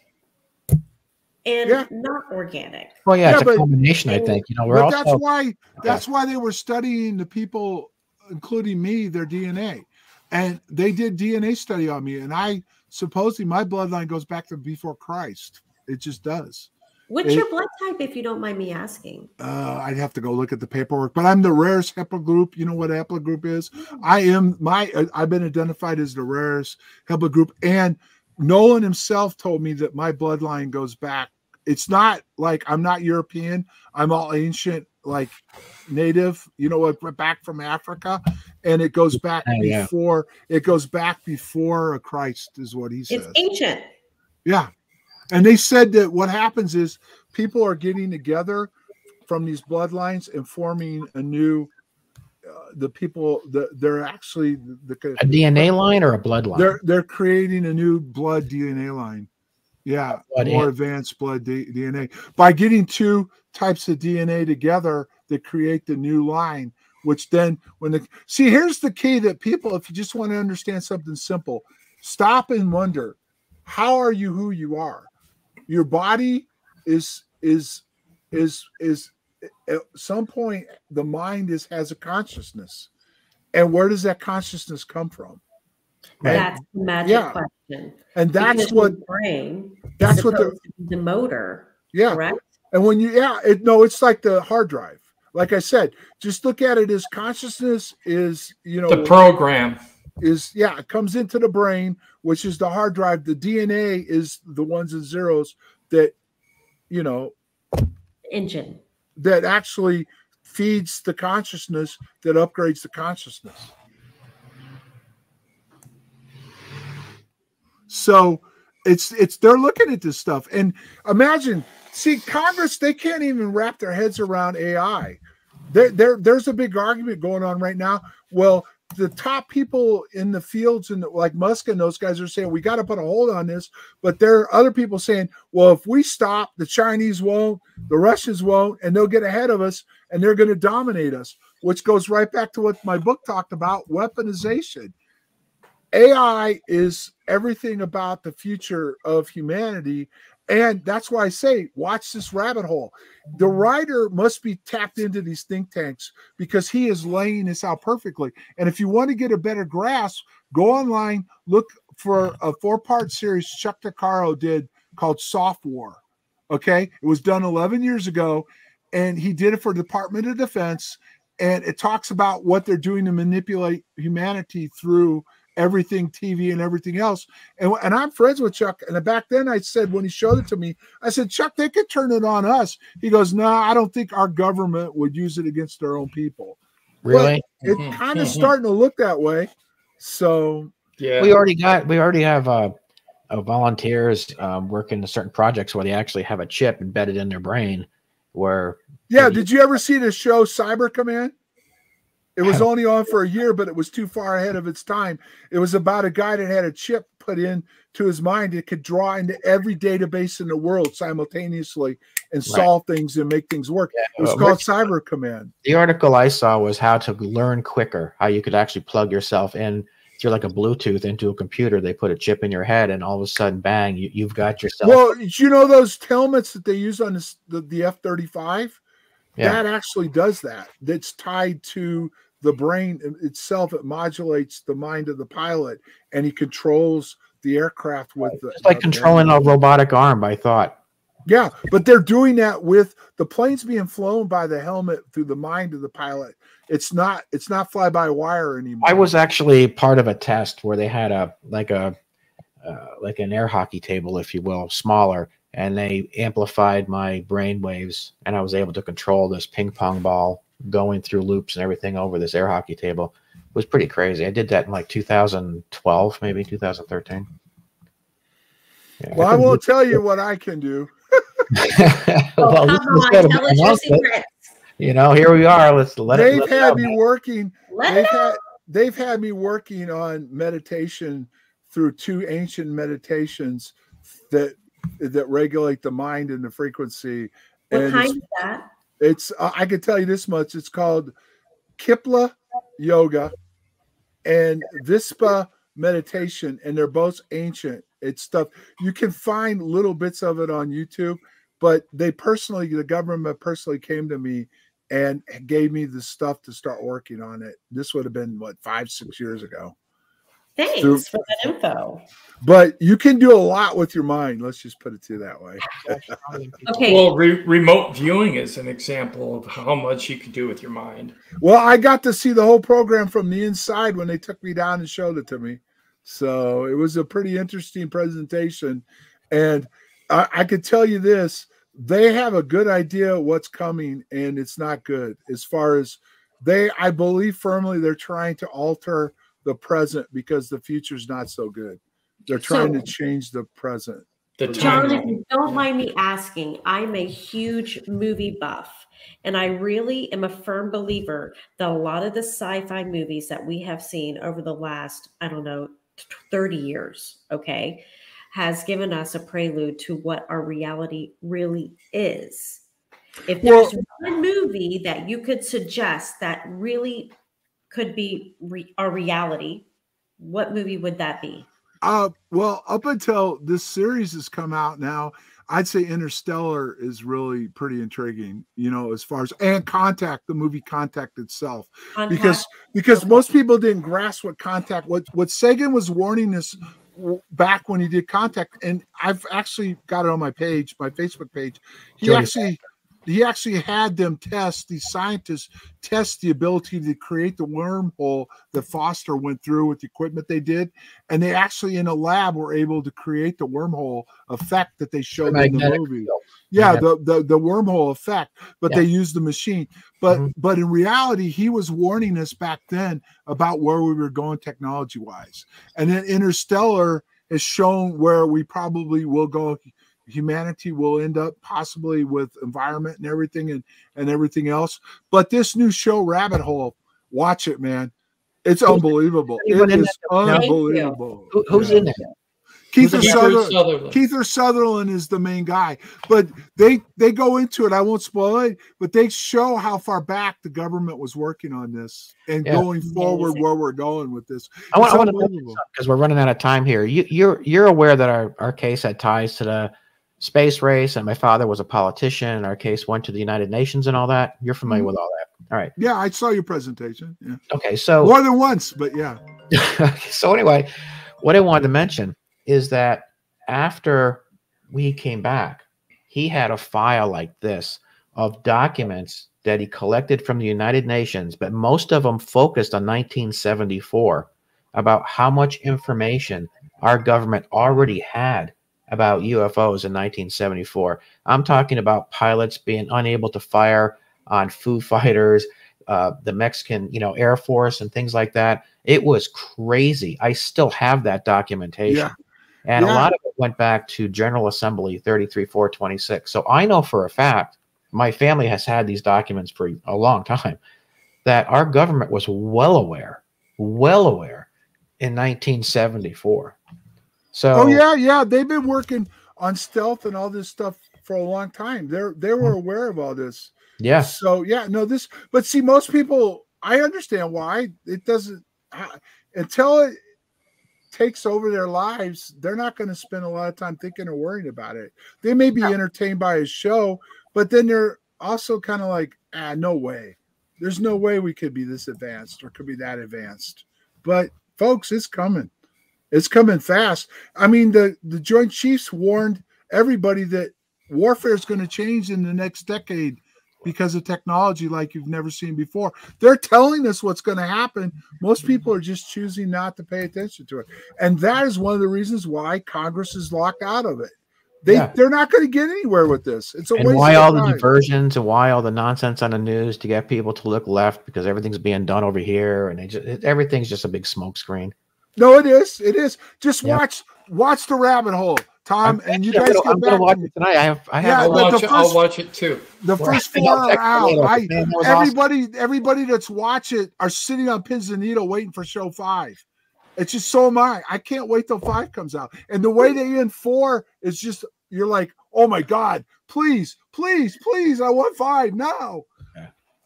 and Yeah. not organic. Well, yeah, Yeah, it's a but- combination. I think you know we're but also that's why that's why they were studying the people, including me, their DNA, and they did DNA study on me, and I supposedly my bloodline goes back to before Christ. It just does. What's It- your blood type, if you don't mind me asking? Uh, I'd have to go look at the paperwork, but I'm the rarest haplogroup. You know what a haplogroup is? I am my. uh, I've been identified as the rarest haplogroup, and Nolan himself told me that my bloodline goes back. It's not like I'm not European. I'm all ancient, like native. You know what? Back from Africa, and it goes back Oh, yeah. before. It goes back before Christ, is what he says. It's ancient. Yeah. And they said that what happens is people are getting together from these bloodlines and forming a new uh, the people the they're actually the, a DNA line or a bloodline. they're they're creating a new blood DNA line. Yeah, Blood more and- advanced blood D- DNA by getting two types of DNA together that create the new line. Which then, when the see, here's the key that people, if you just want to understand something simple, stop and wonder, how are you who you are? Your body is is is is at some point the mind is has a consciousness, and where does that consciousness come from? Right? That's the magic Yeah. question. And that's Because what your brain. that's what the supposed to be the motor. yeah. Correct. And when you yeah, it no, it's like the hard drive. Like I said, just look at it as consciousness is you know The program. Is yeah, it comes into the brain, which is the hard drive. The DNA is the ones and zeros that you know Engine. that actually feeds the consciousness that upgrades the consciousness. So it's it's they're looking at this stuff and imagine see Congress they can't even wrap their heads around AI. There, there there's a big argument going on right now. Well, the top people in the fields and like Musk and those guys are saying we got to put a hold on this, but there are other people saying, well, if we stop, the Chinese won't, the Russians won't, and they'll get ahead of us and they're going to dominate us, which goes right back to what my book talked about weaponization. AI is everything about the future of humanity. And that's why I say, watch this rabbit hole. The mm-hmm. writer must be tapped into these think tanks because he is laying this out perfectly. And if you want to get a better grasp, go online, look for a four part series Chuck DeCaro did called Soft War. Okay. It was done 11 years ago, and he did it for Department of Defense. And it talks about what they're doing to manipulate humanity through everything TV and everything else. And, and I'm friends with Chuck. And back then I said, when he showed it to me, I said, Chuck, they could turn it on us. He goes, No, I don't think our government would use it against their own people. Really? But it's kind of starting to look that way. So Yeah. We already got. We already have uh, uh, volunteers um, working in certain projects where they actually have a chip embedded in their brain, where yeah, did you ever see the show Cyber Command? It was only on for a year, but it was too far ahead of its time. It was about a guy that had a chip put in to his mind, it could draw into every database in the world simultaneously and solve things and make things work. Yeah, it was uh, called Rich- Cyber Command. The article I saw was how to learn quicker, how you could actually plug yourself in through like a Bluetooth into a computer. They put a chip in your head, and all of a sudden, bang, you, you've got yourself. Well, you know those helmets that they use on this, the, the F 35? Yeah. That actually does that. That's tied to the brain itself. It modulates the mind of the pilot and he controls the aircraft with the, it's like the- controlling a robotic arm. I thought. Yeah, but they're doing that with the planes being flown by the helmet through the mind of the pilot. It's not it's not fly by wire anymore. I was actually part of a test where they had a like a uh, like an air hockey table, if you will, smaller, and they amplified my brain waves, and I was able to control this ping pong ball going through loops and everything over this air hockey table. It was pretty crazy. I did that in like 2012, maybe 2013. Yeah, well, I won't tell you what I can do. well, oh, Come let's- let's on, to tell us your secrets. You know, here we are. Let's let it. they've let it had out. me working. Let They've it had they've had me working on meditation through two ancient meditations that that regulate the mind and the frequency. What and kind it's, is that? it's uh, I can tell you this much. It's called Kipla Yoga and Vispa meditation, and they're both ancient. It's stuff you can find little bits of it on YouTube, but they personally, the government personally came to me and gave me the stuff to start working on it. This would have been what five, six years ago. Thanks Through- for that info. But you can do a lot with your mind. Let's just put it to you that way. Okay. Well, re- remote viewing is an example of how much you can do with your mind. Well, I got to see the whole program from the inside when they took me down and showed it to me. So it was a pretty interesting presentation. And I, I could tell you this they have a good idea what's coming, and it's not good as far as they, I believe firmly they're trying to alter the present because the future's not so good. They're trying So- to change the present. The John, if you don't mind me asking, I'm a huge movie buff, and I really am a firm believer that a lot of the sci-fi movies that we have seen over the last, I don't know, 30 years, okay, has given us a prelude to what our reality really is. If Well- there's one movie that you could suggest that really could be re- our reality, what movie would that be? Uh, well, up until this series has come out now, I'd say Interstellar is really pretty intriguing. You know, as far as and Contact, the movie Contact itself, because because most people didn't grasp what Contact what what Sagan was warning us back when he did Contact, and I've actually got it on my page, my Facebook page. He Jody actually he actually had them test these scientists test the ability to create the wormhole that Foster went through with the equipment they did, and they actually in a lab were able to create the wormhole effect that they showed in the movie. field. Yeah, Yeah. the, the the wormhole effect, but Yeah. they used the machine. But Mhm. but in reality, he was warning us back then about where we were going technology wise, and then Interstellar has shown where we probably will go. Humanity will end up possibly with environment and everything and and everything else. But this new show, Rabbit Hole, watch it, man. It's unbelievable. It anyone in is that? Thank you. unbelievable. Who, who's Yeah. in there? Keith Who's in Sutherland. Sutherland. Kiefer Sutherland is the main guy, but they they go into it. I won't spoil it, but they show how far back the government was working on this and Yeah. going forward Amazing. where we're going with this. I want, I want to because we're running out of time here. You, you're you're aware that our, our case had ties to the space race, and my father was a politician, and our case went to the United Nations and all that. You're familiar Mhm. with all that, all right? Yeah, I saw your presentation. Yeah, Okay, so more than once, but yeah. so anyway, what I wanted to mention is that after we came back, he had a file like this of documents that he collected from the United Nations, but most of them focused on 1974 about how much information our government already had about UFOs in 1974. I'm talking about pilots being unable to fire on Foo Fighters, uh, the Mexican, you know, Air Force, and things like that. It was crazy. I still have that documentation. Yeah. And a lot of it went back to General Assembly 33426. So I know for a fact, my family has had these documents for a long time, that our government was well aware, well aware in 1974 So Oh yeah, yeah. They've been working on stealth and all this stuff for a long time. They're they were aware of all this. yeah, So yeah, no, this. But see, most people, I understand why it doesn't until it takes over their lives. They're not going to spend a lot of time thinking or worrying about it. They may be entertained by a show, but then they're also kind of like, ah, no way. There's no way we could be this advanced or could be that advanced. But folks, it's coming. It's coming fast. I mean, the the Joint Chiefs warned everybody that warfare is going to change in the next decade because of technology like you've never seen before. They're telling us what's going to happen. Most people are just choosing not to pay attention to it. And that is one of the reasons why Congress is locked out of it. They Yeah. they're not going to get anywhere with this. It's a and waste why of all the diversions and why all the nonsense on the news to get people to look left because everything's being done over here and they just, everything's just a big smoke screen. No, it is. It is. Just Yeah. watch watch the rabbit hole, Tom, I'm- and you guys I'm get gonna, I'm gonna watch it tonight. I have I Yeah, have I'll but the watch, it, I'll watch it too. The Well, first four are out. I, was awesome. everybody, everybody that's watch it are sitting on pins and needle waiting for show five. It's just so am I. I can't wait till five comes out. And the way they end four is just you're like, oh my god, please, please, please, I want five now.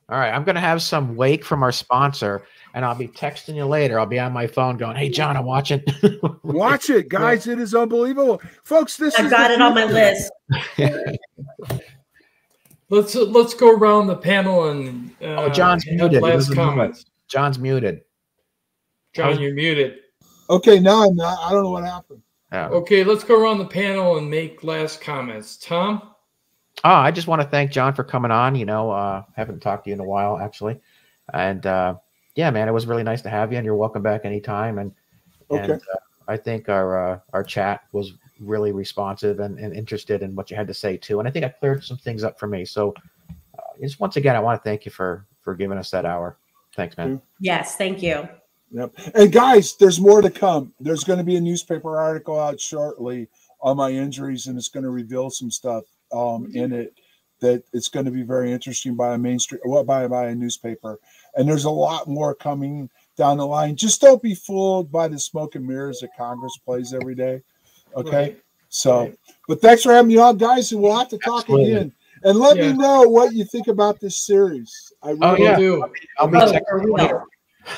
All right, I'm gonna have some wake from our sponsor, and I'll be texting you later. I'll be on my phone going, "Hey, John, I'm watching." Watch it, guys. It is unbelievable, folks. This I is got the it on my list. Let's let's go around the panel and uh, oh, John's have muted. Last doesn't comments. John's muted. John, you're muted. Okay, now I'm not. I don't know what happened. Yeah. Okay, let's go around the panel and make last comments. Tom. Oh, I just want to thank John for coming on. You know, uh, haven't talked to you in a while actually, and uh, yeah, man, it was really nice to have you, and you're welcome back anytime. And and uh, I think our uh, our chat was really responsive and, and interested in what you had to say too. And I think I cleared some things up for me. So, uh, just once again, I want to thank you for for giving us that hour. Thanks, man. Yes, thank you. Yep. And guys, there's more to come. There's going to be a newspaper article out shortly on my injuries, and it's going to reveal some stuff um, in it that it's going to be very interesting by a mainstream, well, by by a newspaper. And there's a lot more coming down the line. Just don't be fooled by the smoke and mirrors that Congress plays every day. Okay. Right. So, Right. but thanks for having me on, guys, and we'll have to talk Absolutely. again. And let Yeah. me know what you think about this series. I really Oh, yeah. do. I'll be Oh, texting for you later.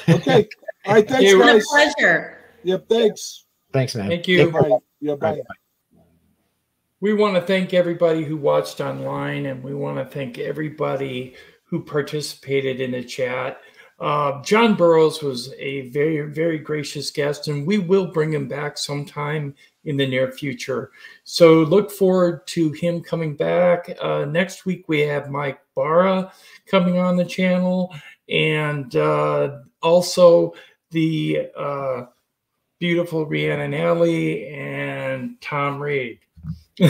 Okay. All right. Thanks, Yeah, It's a guys. pleasure. Yep. Thanks. Thanks, man. Thank you. Take. Bye. Yeah. Bye. Bye. We want to thank everybody who watched online, and we want to thank everybody who participated in the chat. Uh, John Burroughs was a very, very gracious guest, and we will bring him back sometime in the near future. So look forward to him coming back. Uh, next week, we have Mike Barra coming on the channel, and uh, also the uh, beautiful Rhiannon Alley and Tom Reed.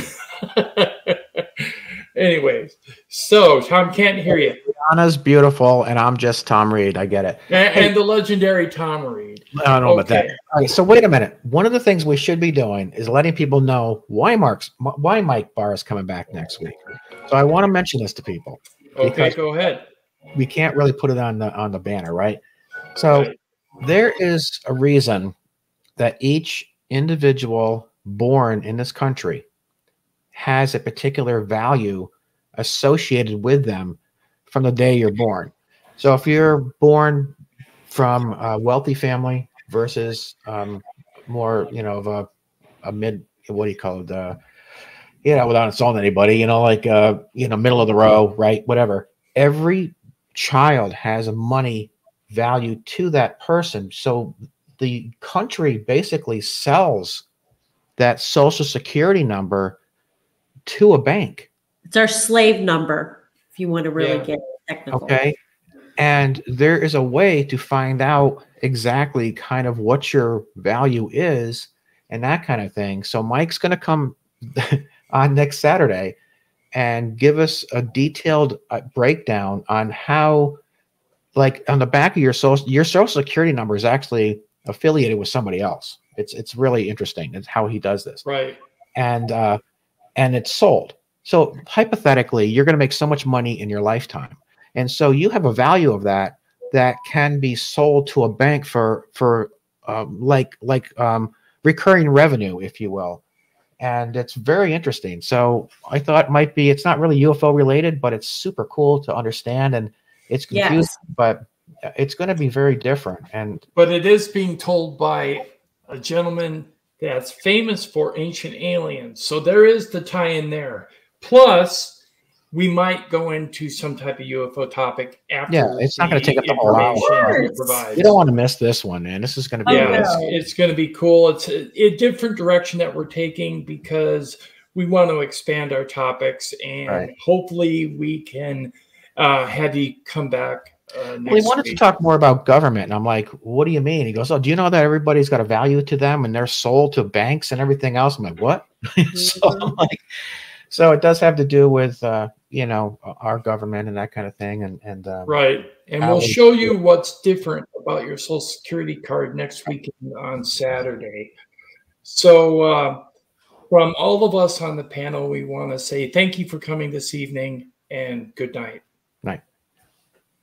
Anyways, so Tom can't hear you, Anna's beautiful, and I'm just Tom Reed. I get it. and, and the legendary Tom Reed. I don't know about that. Okay. All right, so wait a minute. One of the things we should be doing is letting people know why Mark's why Mike Barr is coming back next week. So I want to mention this to people. Okay, go ahead. We can't really put it on the on the banner, right? So Right. there is a reason that each individual born in this country has a particular value associated with them from the day you're born. So if you're born from a wealthy family versus um, more, you know, of a, a mid, what do you call it? Uh, you know, without insulting anybody, you know, like, uh, you know, middle of the row, right? Whatever. Every child has a money value to that person. So the country basically sells that social security number to a bank. It's our slave number, if you want to really Yeah. get technical. Okay. And there is a way to find out exactly kind of what your value is and that kind of thing. So Mike's going to come on next Saturday and give us a detailed uh, breakdown on how like on the back of your social your social security number is actually affiliated with somebody else. It's it's really interesting. It's how he does this Right. and uh, and it's sold. So hypothetically, you're going to make so much money in your lifetime, and so you have a value of that that can be sold to a bank for for um, like like um, recurring revenue, if you will. And it's very interesting. So I thought it might be, it's not really UFO related, but it's super cool to understand. And it's confusing, Yes. but it's going to be very different. And But it is being told by a gentleman that's famous for ancient aliens. So there is the tie in there. Plus, we might go into some type of UFO topic after. Yeah, it's not gonna take up the whole hour. Of course. you don't want to miss this one, man. This is going to be Oh, yeah, it's, it's going to be cool. It's a, a different direction that we're taking because we want to expand our topics and Right. hopefully we can uh, have you come back. Uh, Well, he wanted week. to talk more about government, and I'm like, "What do you mean?" He goes, "Oh, do you know that everybody's got a value to them, and they're sold to banks and everything else?" I'm like, "What?" so. I'm like, so it does have to do with uh, you know our government and that kind of thing, and and um, Right. And we'll show you what's different about your social security card next weekend on Saturday. So, uh, from all of us on the panel, we want to say thank you for coming this evening and good night.